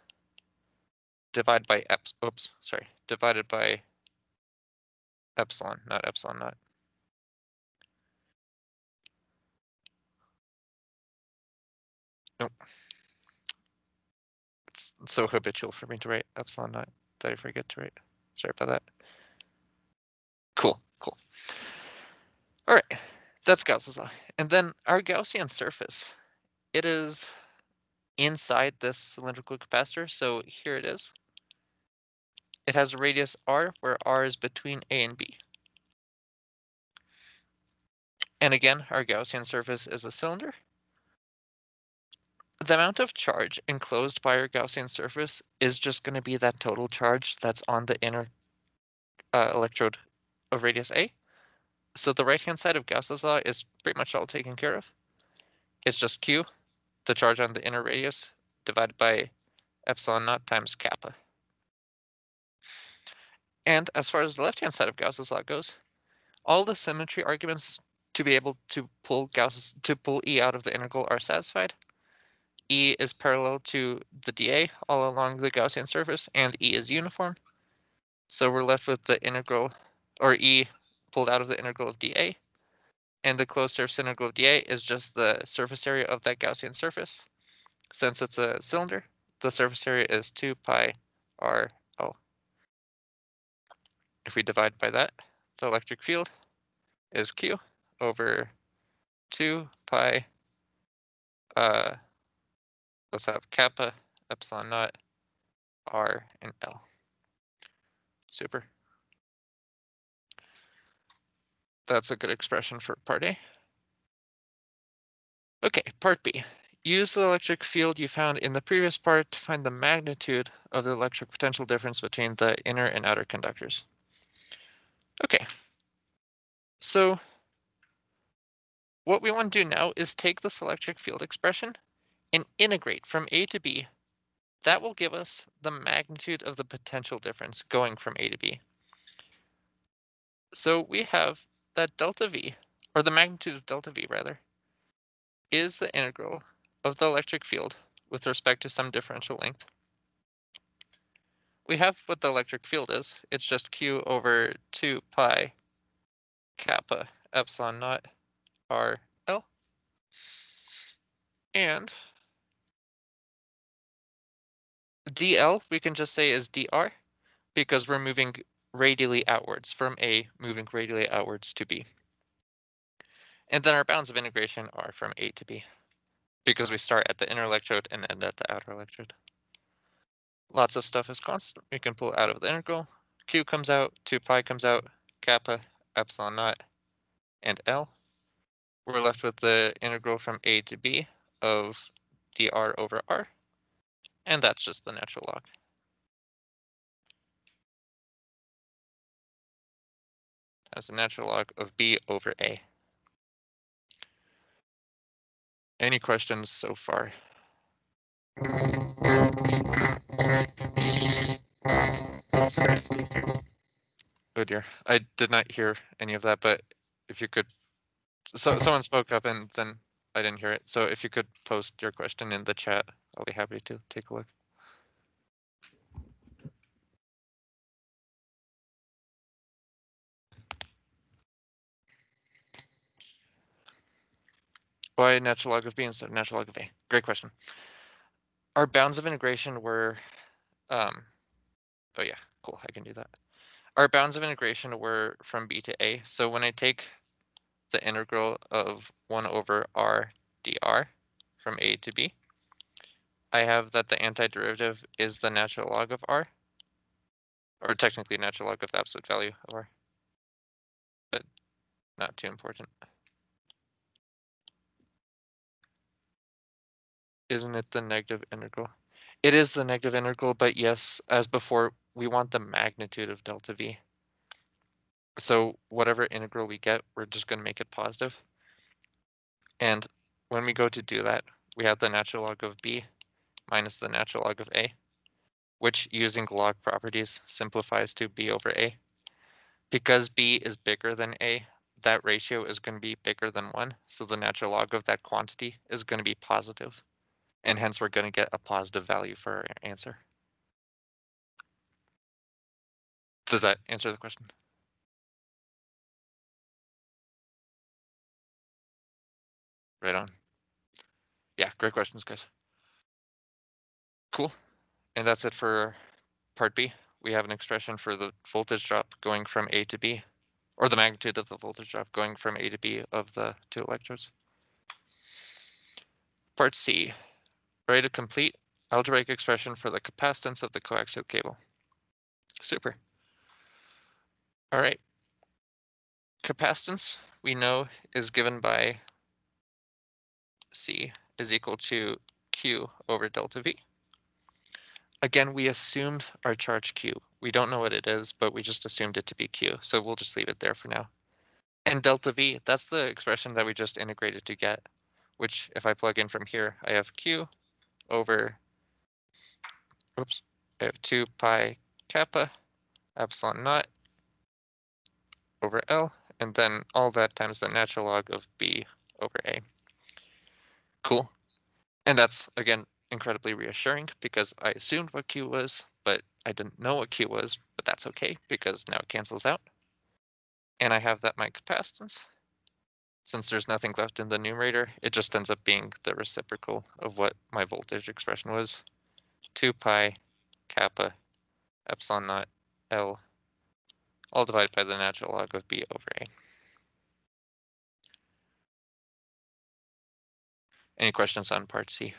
divided by eps, oops, sorry, divided by epsilon, not epsilon naught. Nope. It's so habitual for me to write epsilon naught that I forget to write. Sorry about that. Cool, cool. All right, that's Gauss's law. And then our Gaussian surface, it is inside this cylindrical capacitor. So here it is. It has a radius r, where r is between A and B. And again, our Gaussian surface is a cylinder. The amount of charge enclosed by our Gaussian surface is just going to be that total charge that's on the inner uh, electrode of radius A. So the right-hand side of Gauss's law is pretty much all taken care of. It's just Q, the charge on the inner radius, divided by epsilon naught times kappa. And as far as the left-hand side of Gauss's law goes, all the symmetry arguments to be able to pull Gauss to pull E out of the integral are satisfied. E is parallel to the dA all along the Gaussian surface, and E is uniform. So we're left with the integral, or E pulled out of the integral of dA. And the closed surface integral of dA is just the surface area of that Gaussian surface. Since it's a cylinder, the surface area is two pi r L. If we divide by that, the electric field is Q over two pi, uh, let's have kappa epsilon naught R and L. Super. That's a good expression for part A. Okay, part B. Use the electric field you found in the previous part to find the magnitude of the electric potential difference between the inner and outer conductors. Okay. So what we want to do now is take this electric field expression and integrate from A to B. That will give us the magnitude of the potential difference going from A to B. So we have that delta V, or the magnitude of delta V rather, is the integral of the electric field with respect to some differential length. We have what the electric field is. It's just Q over 2 pi kappa epsilon naught R L. And DL we can just say is dr because we're moving radially outwards from A moving radially outwards to B. And then our bounds of integration are from A to B because we start at the inner electrode and end at the outer electrode. Lots of stuff is constant. We can pull out of the integral. Q comes out, 2 pi comes out, kappa, epsilon naught, and L. We're left with the integral from A to B of dr over r. And that's just the natural log. As the natural log of B over A. Any questions so far? Oh dear, I did not hear any of that, but if you could, so someone spoke up and then I didn't hear it. So if you could post your question in the chat, I'll be happy to take a look. Why natural log of B instead of natural log of A? Great question. Our bounds of integration were, um, oh yeah, cool, I can do that. Our bounds of integration were from B to A. So when I take the integral of 1 over r dr from A to B, I have that the antiderivative is the natural log of r, or technically natural log of the absolute value of r, but not too important. Isn't it the negative integral? It is the negative integral, but yes, as before, we want the magnitude of delta V. So whatever integral we get, we're just going to make it positive. And when we go to do that, we have the natural log of B minus the natural log of A, which using log properties simplifies to B over A. Because B is bigger than A, that ratio is going to be bigger than 1, so the natural log of that quantity is going to be positive and hence we're going to get a positive value for our answer. Does that answer the question? Right on. Yeah, great questions, guys. Cool. And that's it for part B. We have an expression for the voltage drop going from A to B, or the magnitude of the voltage drop going from A to B of the two electrodes. Part C, Ready to complete algebraic expression for the capacitance of the coaxial cable. Super. All right. Capacitance we know is given by C is equal to Q over delta V. Again, we assumed our charge Q. We don't know what it is, but we just assumed it to be Q, so we'll just leave it there for now. And delta V, that's the expression that we just integrated to get, which if I plug in from here, I have Q over, oops, I have 2 pi kappa epsilon naught over L, and then all that times the natural log of B over A. Cool. And that's, again, incredibly reassuring because I assumed what Q was, but I didn't know what Q was, but that's okay because now it cancels out. And I have that my capacitance since there's nothing left in the numerator, it just ends up being the reciprocal of what my voltage expression was. 2 pi kappa epsilon naught L all divided by the natural log of B over A. Any questions on part C?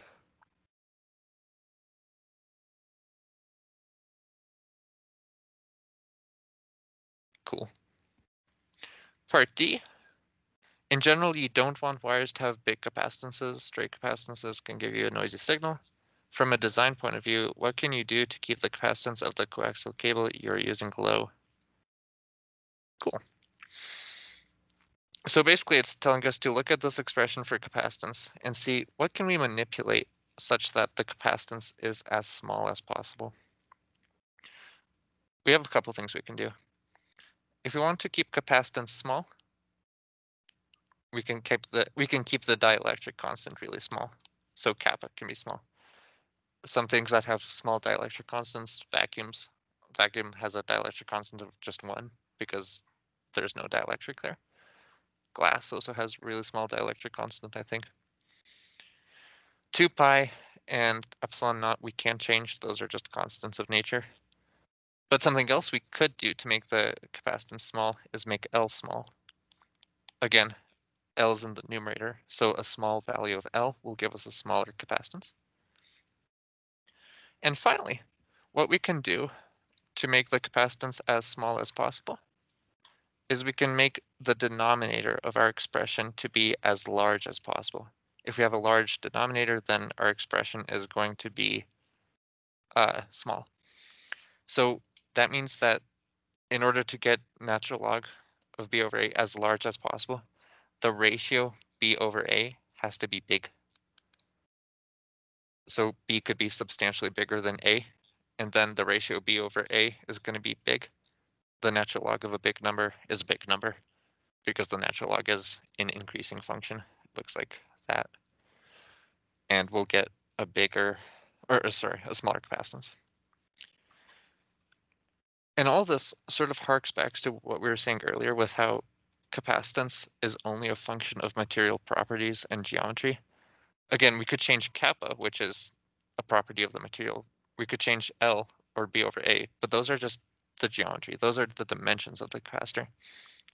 Cool. Part D. In general, you don't want wires to have big capacitances. Stray capacitances can give you a noisy signal. From a design point of view, what can you do to keep the capacitance of the coaxial cable you're using low? Cool. So basically it's telling us to look at this expression for capacitance and see what can we manipulate such that the capacitance is as small as possible. We have a couple things we can do. If we want to keep capacitance small, we can keep the we can keep the dielectric constant really small. So kappa can be small. Some things that have small dielectric constants, vacuums. Vacuum has a dielectric constant of just one because there's no dielectric there. Glass also has really small dielectric constant, I think. 2 pi and epsilon naught we can't change. Those are just constants of nature. But something else we could do to make the capacitance small is make L small. Again, L is in the numerator, so a small value of L will give us a smaller capacitance. And finally, what we can do to make the capacitance as small as possible is we can make the denominator of our expression to be as large as possible. If we have a large denominator, then our expression is going to be uh, small. So that means that in order to get natural log of b over a as large as possible, the ratio b over a has to be big. So b could be substantially bigger than a, and then the ratio b over a is going to be big. The natural log of a big number is a big number because the natural log is an increasing function. It looks like that. And we'll get a bigger, or uh, sorry, a smaller capacitance. And all this sort of harks back to what we were saying earlier with how capacitance is only a function of material properties and geometry. Again, we could change kappa, which is a property of the material. We could change L or B over A, but those are just the geometry. Those are the dimensions of the capacitor.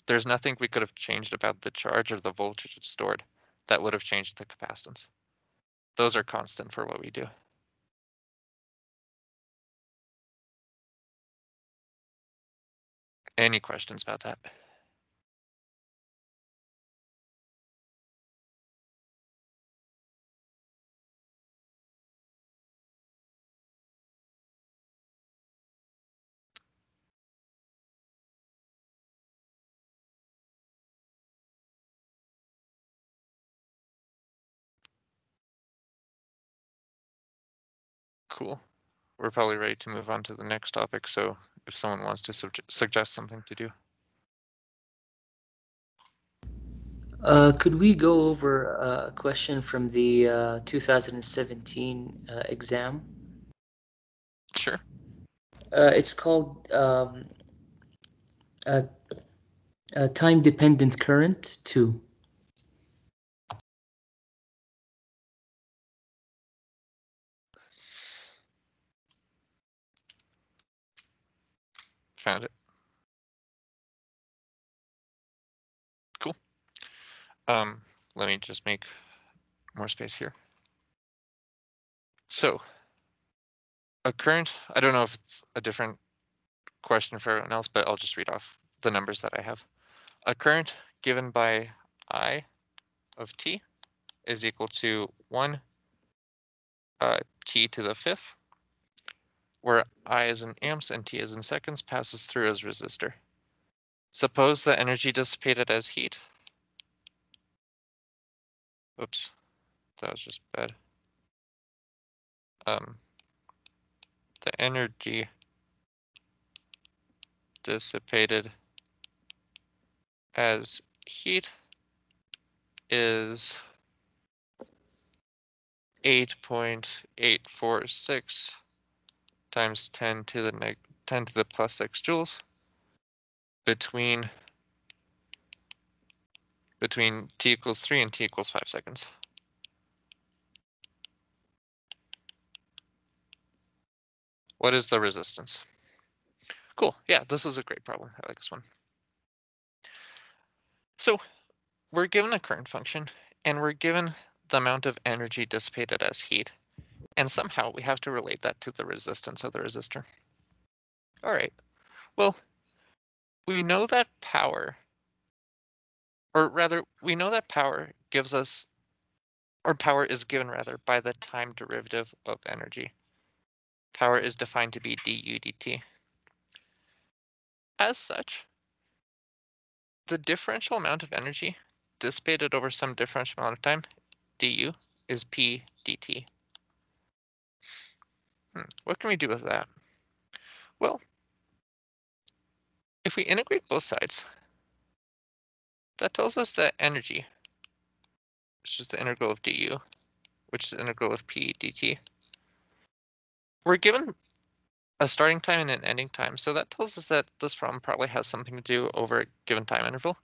There's nothing we could have changed about the charge or the voltage stored that would have changed the capacitance. Those are constant for what we do. Any questions about that? Cool. We're probably ready to move on to the next topic, so if someone wants to sug- suggest something to do. Uh, could we go over a question from the uh, 2017 uh, exam? Sure. Uh, it's called um, uh, uh, time-dependent current 2. Found it. Cool. Um, let me just make more space here. So a current, I don't know if it's a different question for everyone else, but I'll just read off the numbers that I have. A current given by I of t is equal to 1 uh, t to the fifth, where I is in amps and t is in seconds passes through as resistor. Suppose the energy dissipated as heat. Oops, that was just bad. Um, the energy dissipated as heat is 8.846 times 10 to the neg 10 to the plus 6 joules between between t equals 3 and t equals 5 seconds. What is the resistance? Cool. Yeah, this is a great problem. I like this one. So we're given a current function and we're given the amount of energy dissipated as heat. And somehow we have to relate that to the resistance of the resistor. All right. Well, we know that power, or rather, we know that power gives us, or power is given rather by the time derivative of energy. Power is defined to be du dt. As such, the differential amount of energy dissipated over some differential amount of time, du, is p dt. Hmm, what can we do with that? Well, if we integrate both sides, that tells us that energy, which is the integral of du, which is the integral of p dt, we're given a starting time and an ending time. So that tells us that this problem probably has something to do over a given time interval.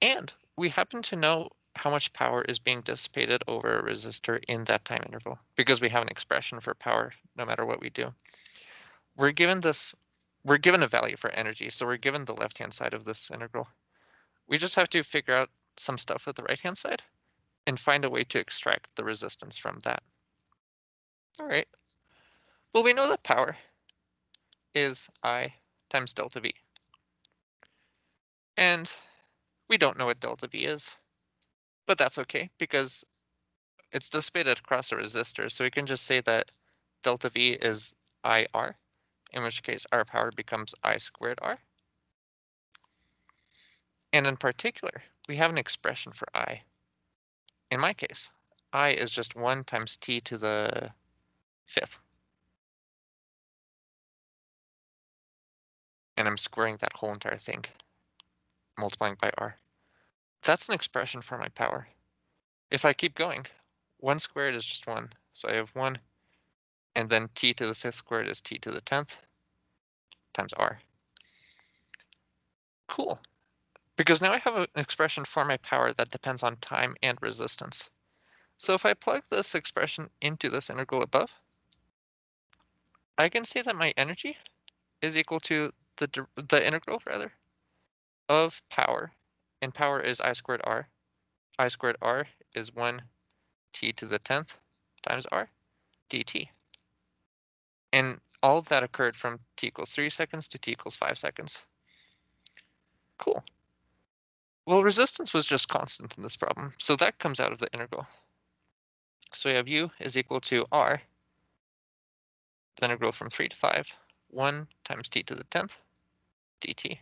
And we happen to know how much power is being dissipated over a resistor in that time interval because we have an expression for power no matter what we do. We're given this, we're given a value for energy, so we're given the left-hand side of this integral. We just have to figure out some stuff with the right-hand side and find a way to extract the resistance from that. All right. Well, we know that power is I times delta V. And we don't know what delta V is, but that's okay because it's dissipated across a resistor. So we can just say that delta V is IR, in which case R power becomes I squared R. And in particular, we have an expression for I. In my case, I is just one times T to the fifth. And I'm squaring that whole entire thing, multiplying by R. That's an expression for my power. If I keep going, one squared is just one. So I have one, and then t to the fifth squared is t to the 10th times r. Cool. Because now I have an expression for my power that depends on time and resistance. So if I plug this expression into this integral above, I can say that my energy is equal to the, the integral rather of power and power is I squared R. I squared R is one T to the 10th times R dt. And all of that occurred from T equals three seconds to T equals five seconds. Cool. Well, resistance was just constant in this problem, so that comes out of the integral. So we have U is equal to R, the integral from three to five, one times T to the 10th dt.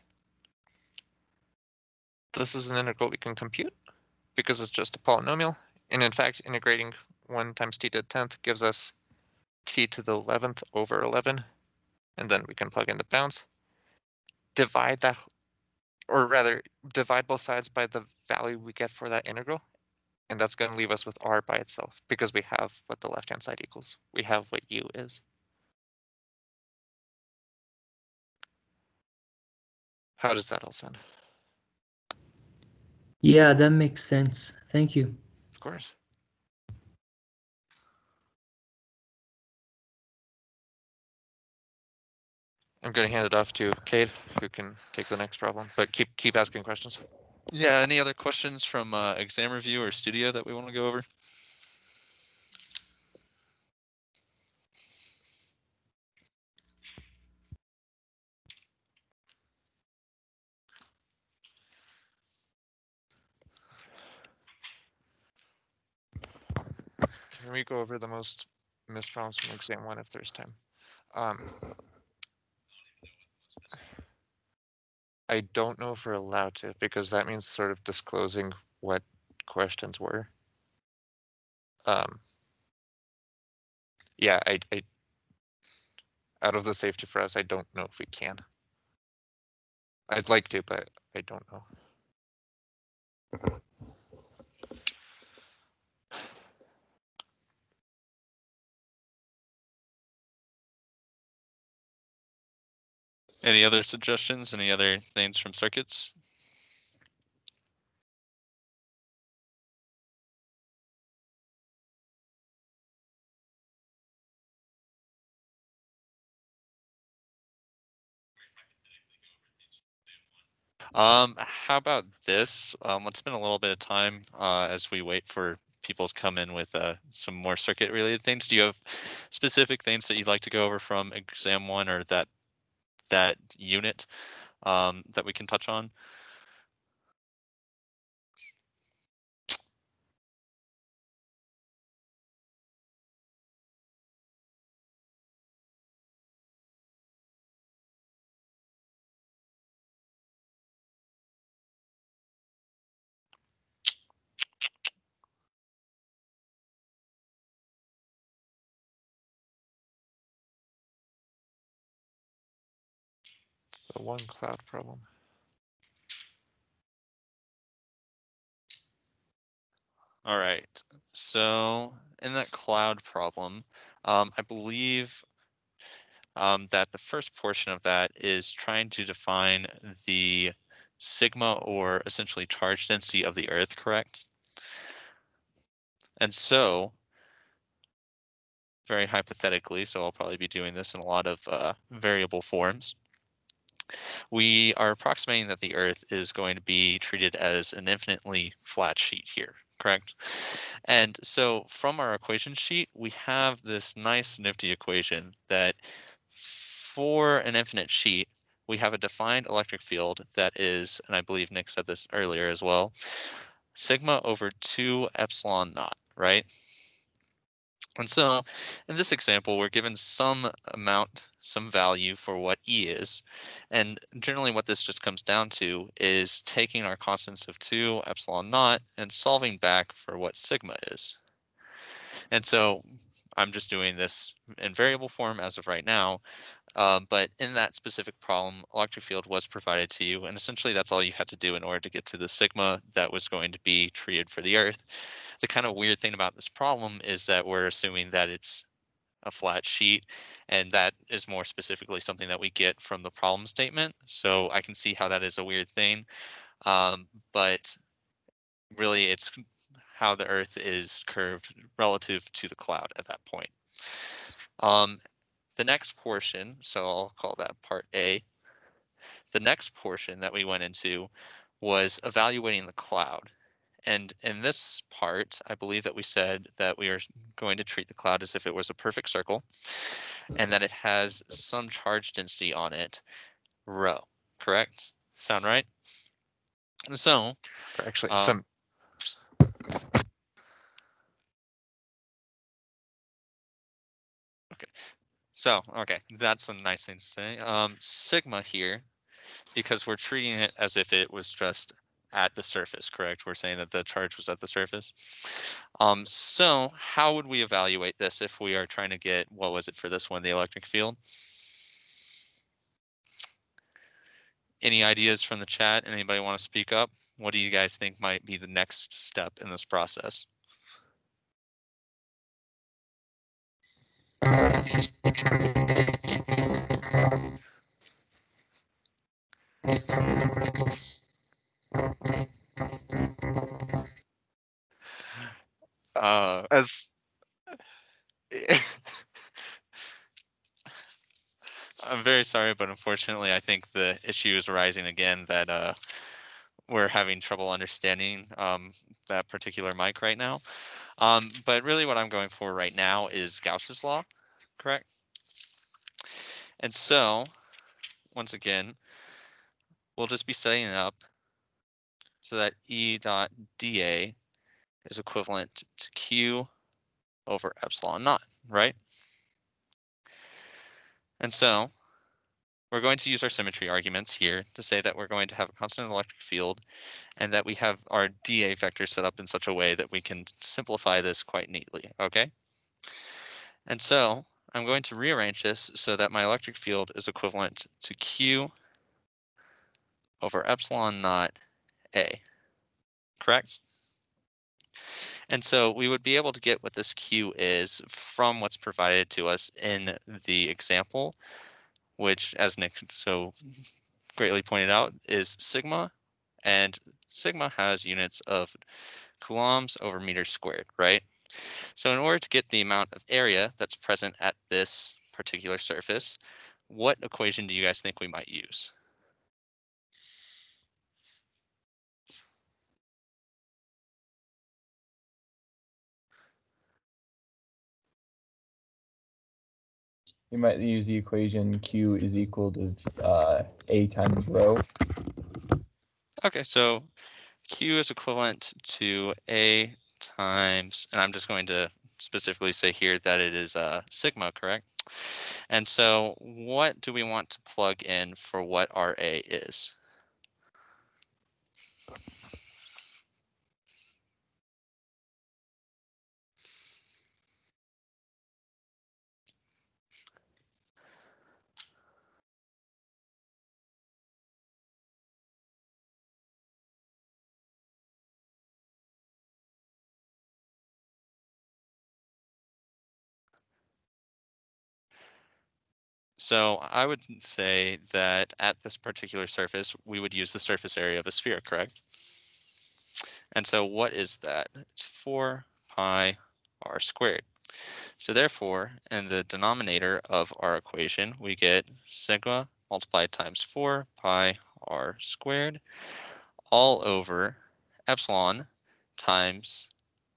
This is an integral we can compute because it's just a polynomial. And in fact, integrating 1 times t to the 10th gives us t to the 11th over 11. And then we can plug in the bounds. Divide that, or rather, divide both sides by the value we get for that integral. And that's going to leave us with r by itself because we have what the left-hand side equals. We have what u is. How does that all sound? Yeah, that makes sense. Thank you. Of course. I'm going to hand it off to Cade, who can take the next problem, but keep keep asking questions. Yeah, any other questions from uh, exam review or studio that we want to go over? Can we go over the most missed problems from exam one if there's time? Um, I don't know if we're allowed to because that means sort of disclosing what questions were. Um, yeah, I, I, out of the safety for us, I don't know if we can. I'd like to, but I don't know. Any other suggestions? Any other things from circuits? Um, how about this? Um, let's spend a little bit of time uh, as we wait for people to come in with uh, some more circuit related things. Do you have specific things that you'd like to go over from exam one or that that unit um, that we can touch on? The one cloud problem. All right. So in that cloud problem, um, I believe um, that the first portion of that is trying to define the sigma or essentially charge density of the Earth, correct? And so, very hypothetically, so I'll probably be doing this in a lot of uh, variable forms. We are approximating that the Earth is going to be treated as an infinitely flat sheet here, correct? And so from our equation sheet, we have this nice nifty equation that for an infinite sheet, we have a defined electric field that is, and I believe Nick said this earlier as well, sigma over 2 epsilon naught, right? And so in this example, we're given some amount, some value for what E is. And generally what this just comes down to is taking our constants of 2 epsilon naught and solving back for what sigma is. And so I'm just doing this in variable form as of right now. Um, but in that specific problem, electric field was provided to you, and essentially that's all you had to do in order to get to the sigma that was going to be treated for the Earth. The kind of weird thing about this problem is that we're assuming that it's a flat sheet, and that is more specifically something that we get from the problem statement. So I can see how that is a weird thing, um, but really it's how the Earth is curved relative to the cloud at that point. Um, the next portion, so I'll call that part A. The next portion that we went into was evaluating the cloud. And in this part, I believe that we said that we are going to treat the cloud as if it was a perfect circle and that it has some charge density on it, rho, correct? Sound right? And so, Actually, um, some Okay, So, okay, that's a nice thing to say. Um, sigma here, because we're treating it as if it was just at the surface, correct? We're saying that the charge was at the surface. Um, so how would we evaluate this if we are trying to get, what was it for this one, the electric field? Any ideas from the chat? Anybody want to speak up? What do you guys think might be the next step in this process? Uh, as I'm very sorry, but unfortunately, I think the issue is arising again that uh, we're having trouble understanding um, that particular mic right now. Um, but really what I'm going for right now is Gauss's law, correct? And so, once again, we'll just be setting it up so that E dot dA is equivalent to Q over epsilon naught, right? And so we're going to use our symmetry arguments here to say that we're going to have a constant electric field and that we have our dA vector set up in such a way that we can simplify this quite neatly, okay? And so I'm going to rearrange this so that my electric field is equivalent to Q over epsilon naught A, correct? And so we would be able to get what this Q is from what's provided to us in the example, which as Nick so greatly pointed out is sigma and sigma has units of coulombs over meters squared, right? So in order to get the amount of area that's present at this particular surface, what equation do you guys think we might use? You might use the equation Q is equal to uh, A times rho. Okay, so Q is equivalent to A times, and I'm just going to specifically say here that it is uh, sigma, correct? And so what do we want to plug in for what RA is? So I would say that at this particular surface, we would use the surface area of a sphere, correct? And so what is that? It's 4 pi r squared. So therefore, in the denominator of our equation, we get sigma multiplied times 4 pi r squared all over epsilon times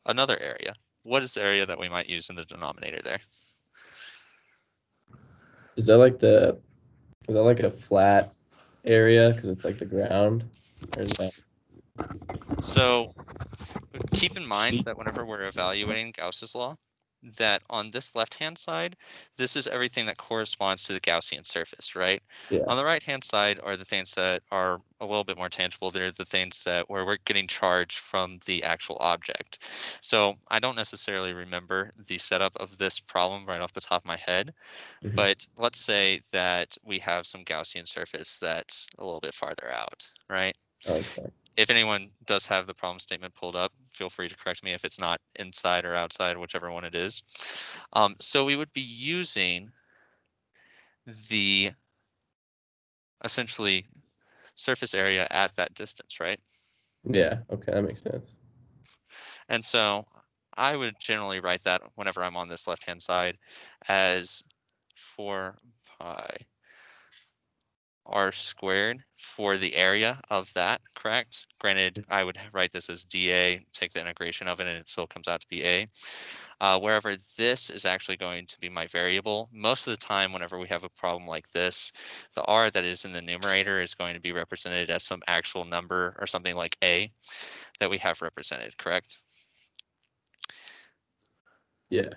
another area. What is the area that we might use in the denominator there? Is that like the? Is that like a flat area because it's like the ground? So keep in mind that whenever we're evaluating Gauss's law, that on this left-hand side, this is everything that corresponds to the Gaussian surface, right? Yeah. On the right-hand side are the things that are a little bit more tangible. They're the things that where we're getting charge from the actual object. So I don't necessarily remember the setup of this problem right off the top of my head, Mhm. but let's say that we have some Gaussian surface that's a little bit farther out, right? Okay. If anyone does have the problem statement pulled up, feel free to correct me if it's not inside or outside, whichever one it is. Um, so we would be using the essentially surface area at that distance, right? Yeah. Okay, that makes sense. And so I would generally write that whenever I'm on this left-hand side as 4 pi r squared for the area of that, correct? Granted, I would write this as dA, take the integration of it, and it still comes out to be a. Uh, wherever this is actually going to be my variable, most of the time whenever we have a problem like this, the r that is in the numerator is going to be represented as some actual number or something like a that we have represented, correct? Yeah.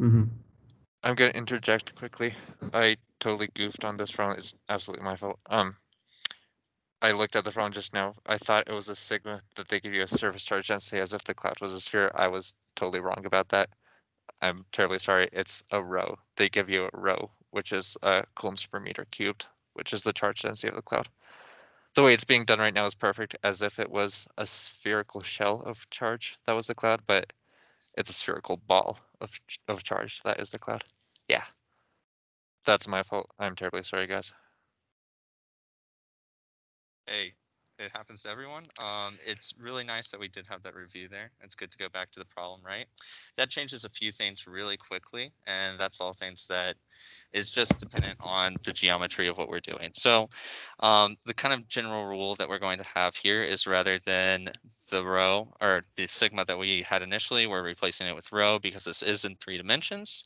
Mm-hmm. I'm gonna interject quickly. I totally goofed on this problem. It's absolutely my fault. Um, I looked at the problem just now. I thought it was a sigma that they give you a surface charge density as if the cloud was a sphere. I was totally wrong about that. I'm terribly sorry. It's a rho. They give you a rho, which is uh, coulombs per meter cubed, which is the charge density of the cloud. The way it's being done right now is perfect, as if it was a spherical shell of charge that was the cloud, but it's a spherical ball of of charge that is the cloud. Yeah. That's my fault. I'm terribly sorry, guys. Hey, it happens to everyone. Um, it's really nice that we did have that review there. It's good to go back to the problem, right? That changes a few things really quickly, and that's all things that is just dependent on the geometry of what we're doing. So um, the kind of general rule that we're going to have here is rather than the rho or the sigma that we had initially, we're replacing it with rho because this is in three dimensions.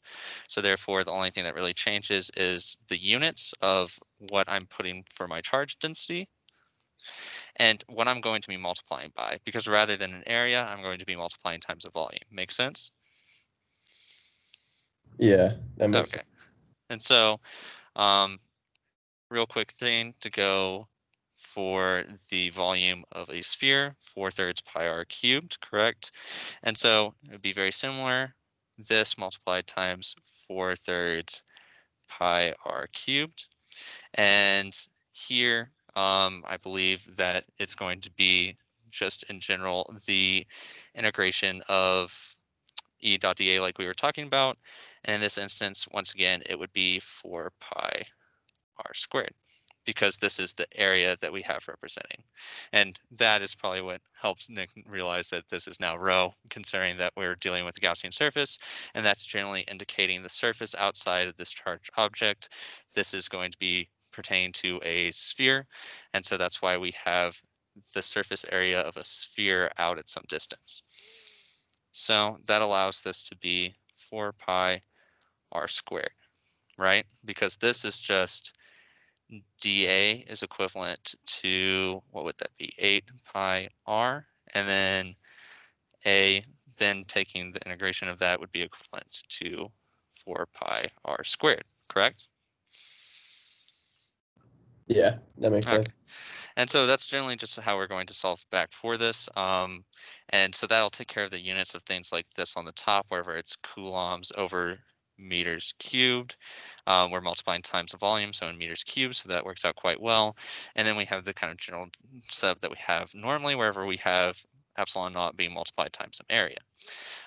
So therefore, the only thing that really changes is the units of what I'm putting for my charge density and what I'm going to be multiplying by, because rather than an area, I'm going to be multiplying times a volume. Make sense? Yeah, that makes Okay. And so, um, real quick thing to go for the volume of a sphere, four thirds pi r cubed, correct? And so it would be very similar. This multiplied times four thirds pi r cubed. And here, um, I believe that it's going to be just in general, the integration of e dot dA like we were talking about. And in this instance, once again, it would be four pi r squared because this is the area that we have representing. And that is probably what helps Nick realize that this is now rho, considering that we're dealing with the Gaussian surface, and that's generally indicating the surface outside of this charged object. This is going to be pertaining to a sphere, and so that's why we have the surface area of a sphere out at some distance. So that allows this to be 4 pi r squared, right? Because this is just dA is equivalent to, what would that be, 8 pi r, and then a, then taking the integration of that would be equivalent to 4 pi r squared, correct? Yeah, that makes Okay. sense. And so that's generally just how we're going to solve back for this. Um, and so that'll take care of the units of things like this on the top, wherever it's coulombs over meters cubed. Um, we're multiplying times the volume, so in meters cubed, so that works out quite well. And then we have the kind of general setup that we have normally, wherever we have epsilon naught being multiplied times some area.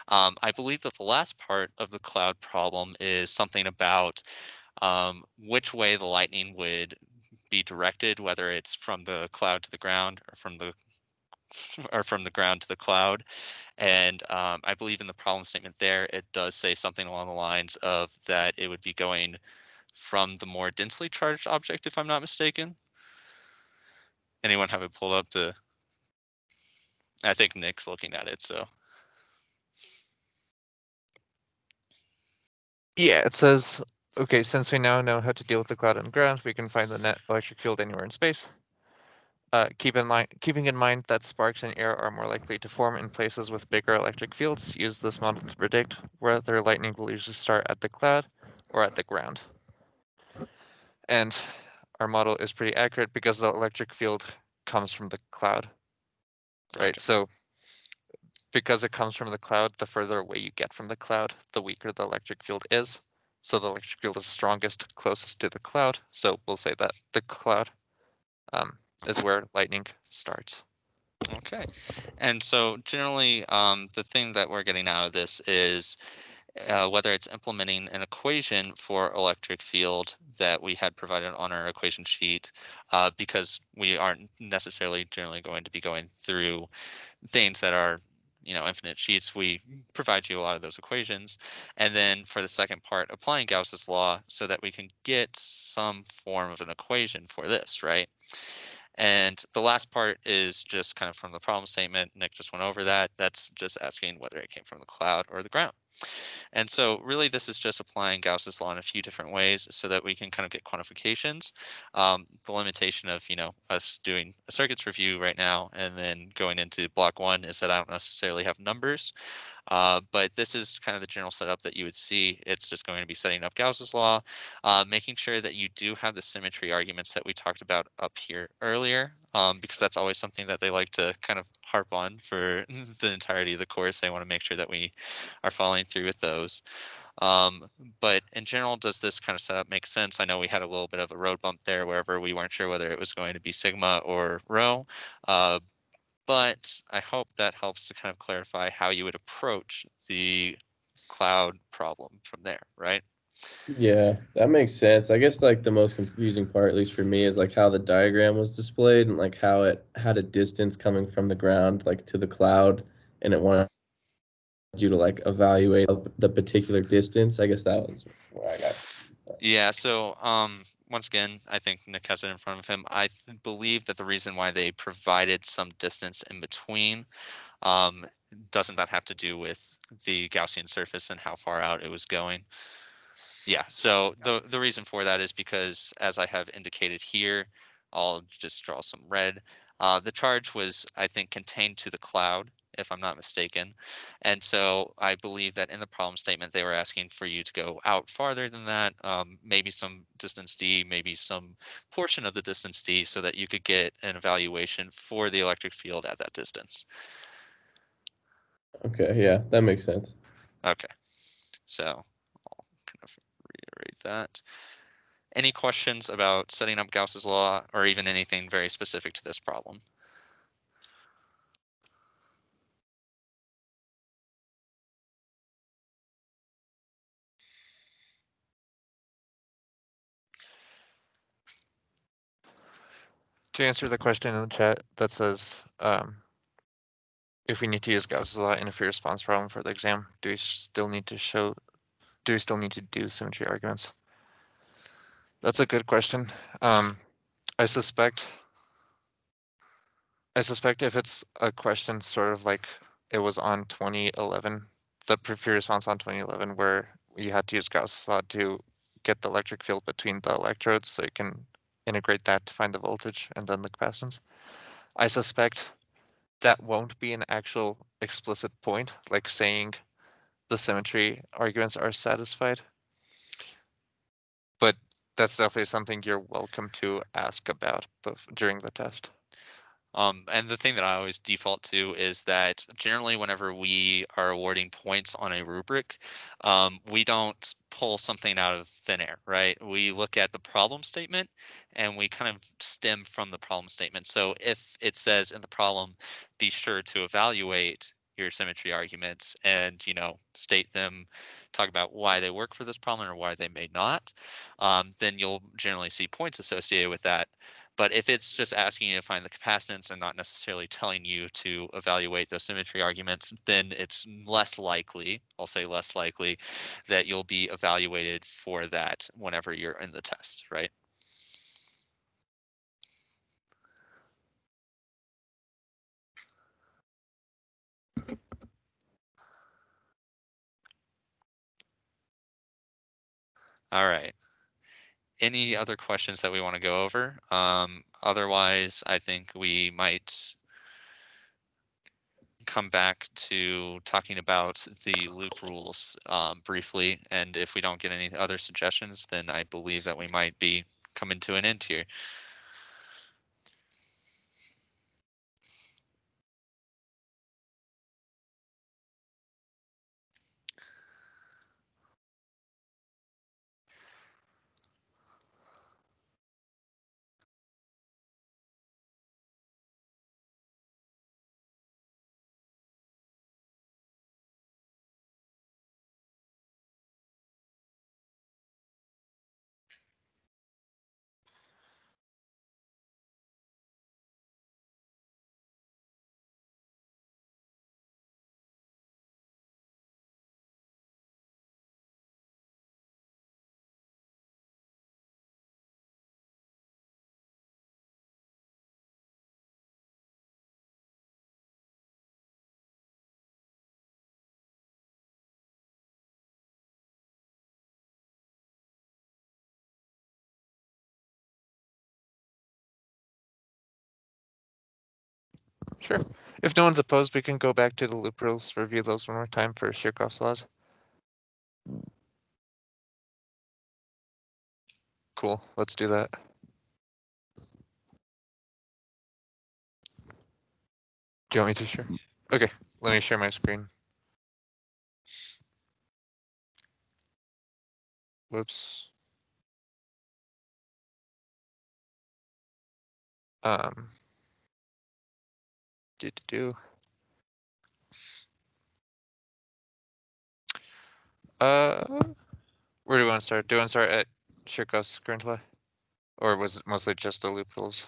Um, I believe that the last part of the cloud problem is something about um, which way the lightning would be directed, whether it's from the cloud to the ground or from the or from the ground to the cloud. And um, I believe in the problem statement there, it does say something along the lines of that it would be going from the more densely charged object, if I'm not mistaken. Anyone have it pulled up to? I think Nick's looking at it, so. Yeah, it says, okay, since we now know how to deal with the cloud and ground, we can find the net electric field anywhere in space. Uh, keep in line, keeping in mind that sparks and air are more likely to form in places with bigger electric fields, use this model to predict whether lightning will usually start at the cloud or at the ground. And our model is pretty accurate because the electric field comes from the cloud. Right, so because it comes from the cloud, the further away you get from the cloud, the weaker the electric field is. So the electric field is strongest closest to the cloud. So we'll say that the cloud um, is where lightning starts. Okay, and so generally, um, the thing that we're getting out of this is uh, whether it's implementing an equation for electric field that we had provided on our equation sheet, uh, because we aren't necessarily generally going to be going through things that are you know infinite sheets we provide you a lot of those equations. And then for the second part applying gauss's law so that we can get some form of an equation for this right and the last part is just kind of from the problem statement. Nick just went over that. That's just asking whether it came from the cloud or the ground. And so really this is just applying Gauss's law in a few different ways so that we can kind of get quantifications. Um, the limitation of, you know, us doing a circuits review right now and then going into block one is that I don't necessarily have numbers. Uh, but this is kind of the general setup that you would see. It's just going to be setting up Gauss's law, uh, making sure that you do have the symmetry arguments that we talked about up here earlier, um, because that's always something that they like to kind of harp on for the entirety of the course. They want to make sure that we are following through with those. Um, but in general, does this kind of setup make sense? I know we had a little bit of a road bump there wherever we weren't sure whether it was going to be sigma or rho. Uh, but I hope that helps to kind of clarify how you would approach the cloud problem from there, right? Yeah, that makes sense. I guess like the most confusing part, at least for me, is like how the diagram was displayed and like how it had a distance coming from the ground like to the cloud, and it wanted you to like evaluate the particular distance. I guess that was where I got. Yeah, so um, once again, I think Nick has it in front of him. I th- believe that the reason why they provided some distance in between um, doesn't that have to do with the Gaussian surface and how far out it was going? Yeah, so the the reason for that is because as I have indicated here, I'll just draw some red. Uh, the charge was, I think, contained to the cloud, if I'm not mistaken. And so I believe that in the problem statement, they were asking for you to go out farther than that, um, maybe some distance d, maybe some portion of the distance d, so that you could get an evaluation for the electric field at that distance. Okay, yeah, that makes sense. Okay, so I'll kind of reiterate that. Any questions about setting up Gauss's law or even anything very specific to this problem? To answer the question in the chat that says, um, if we need to use Gauss's law in a free response problem for the exam, do we still need to show, do we still need to do symmetry arguments? That's a good question. Um, I suspect, I suspect if it's a question sort of like it was on 2011, the free response on 2011 where you had to use Gauss's law to get the electric field between the electrodes, so you can integrate that to find the voltage and then the capacitance. I suspect that won't be an actual explicit point, like saying the symmetry arguments are satisfied. But that's definitely something you're welcome to ask about during the test. Um, and the thing that I always default to is that generally whenever we are awarding points on a rubric, um, we don't pull something out of thin air, right? We look at the problem statement and we kind of stem from the problem statement. So if it says in the problem, be sure to evaluate your symmetry arguments and you know state them talk about why they work for this problem or why they may not um, then you'll generally see points associated with that but if it's just asking you to find the capacitance and not necessarily telling you to evaluate those symmetry arguments, then it's less likely, I'll say less likely, that you'll be evaluated for that whenever you're in the test, right? All right. Any other questions that we want to go over? Um, otherwise, I think we might come back to talking about the loop rules um, briefly. And if we don't get any other suggestions, then I believe that we might be coming to an end here. Sure. If no one's opposed, we can go back to the loop rules, review those one more time for Kirchhoff's laws. Cool, let's do that. Do you want me to share? Okay, let me share my screen. Whoops. Um. Do. Uh, where do we want to start? Do we want to start at Kirchhoff's current? Or was it mostly just the loop rules?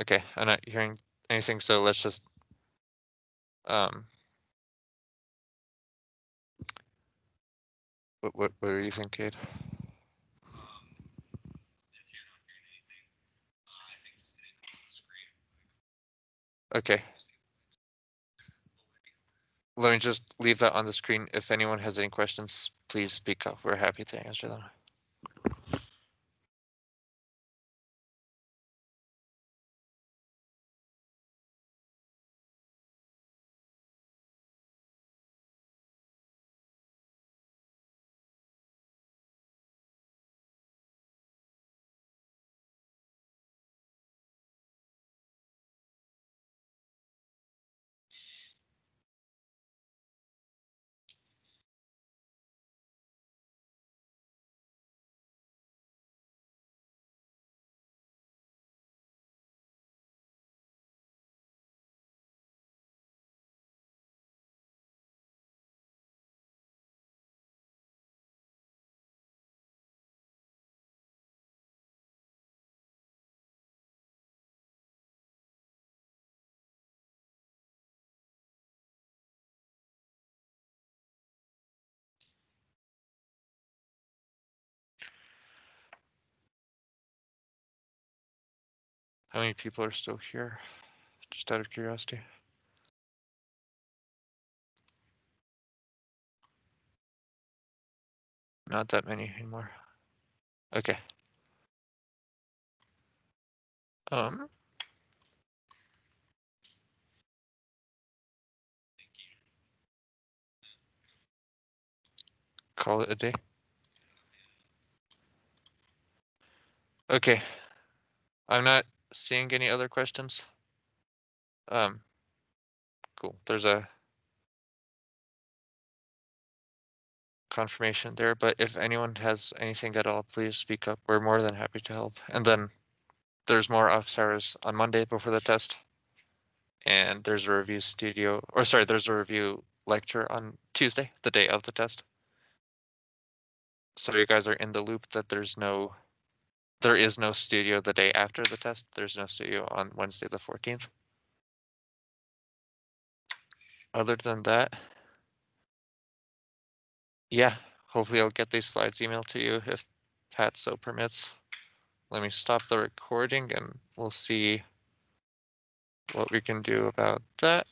Okay, I'm not hearing anything, so let's just. Um. What, what, what do you think, Kate? Okay. Let me just leave that on the screen. If anyone has any questions, please speak up. We're happy to answer them. How many people are still here? Just out of curiosity. Not that many anymore. Okay. Um. Call it a day. Okay. I'm not seeing any other questions. Um. Cool. There's a confirmation there, but if anyone has anything at all, please speak up. We're more than happy to help. And then there's more office hours on Monday before the test. And there's a review studio, or sorry, there's a review lecture on Tuesday, the day of the test. So you guys are in the loop that there's no, there is no studio the day after the test. There's no studio on Wednesday, the 14th. Other than that, yeah, hopefully I'll get these slides emailed to you if Pat so permits. Let me stop the recording and we'll see what we can do about that.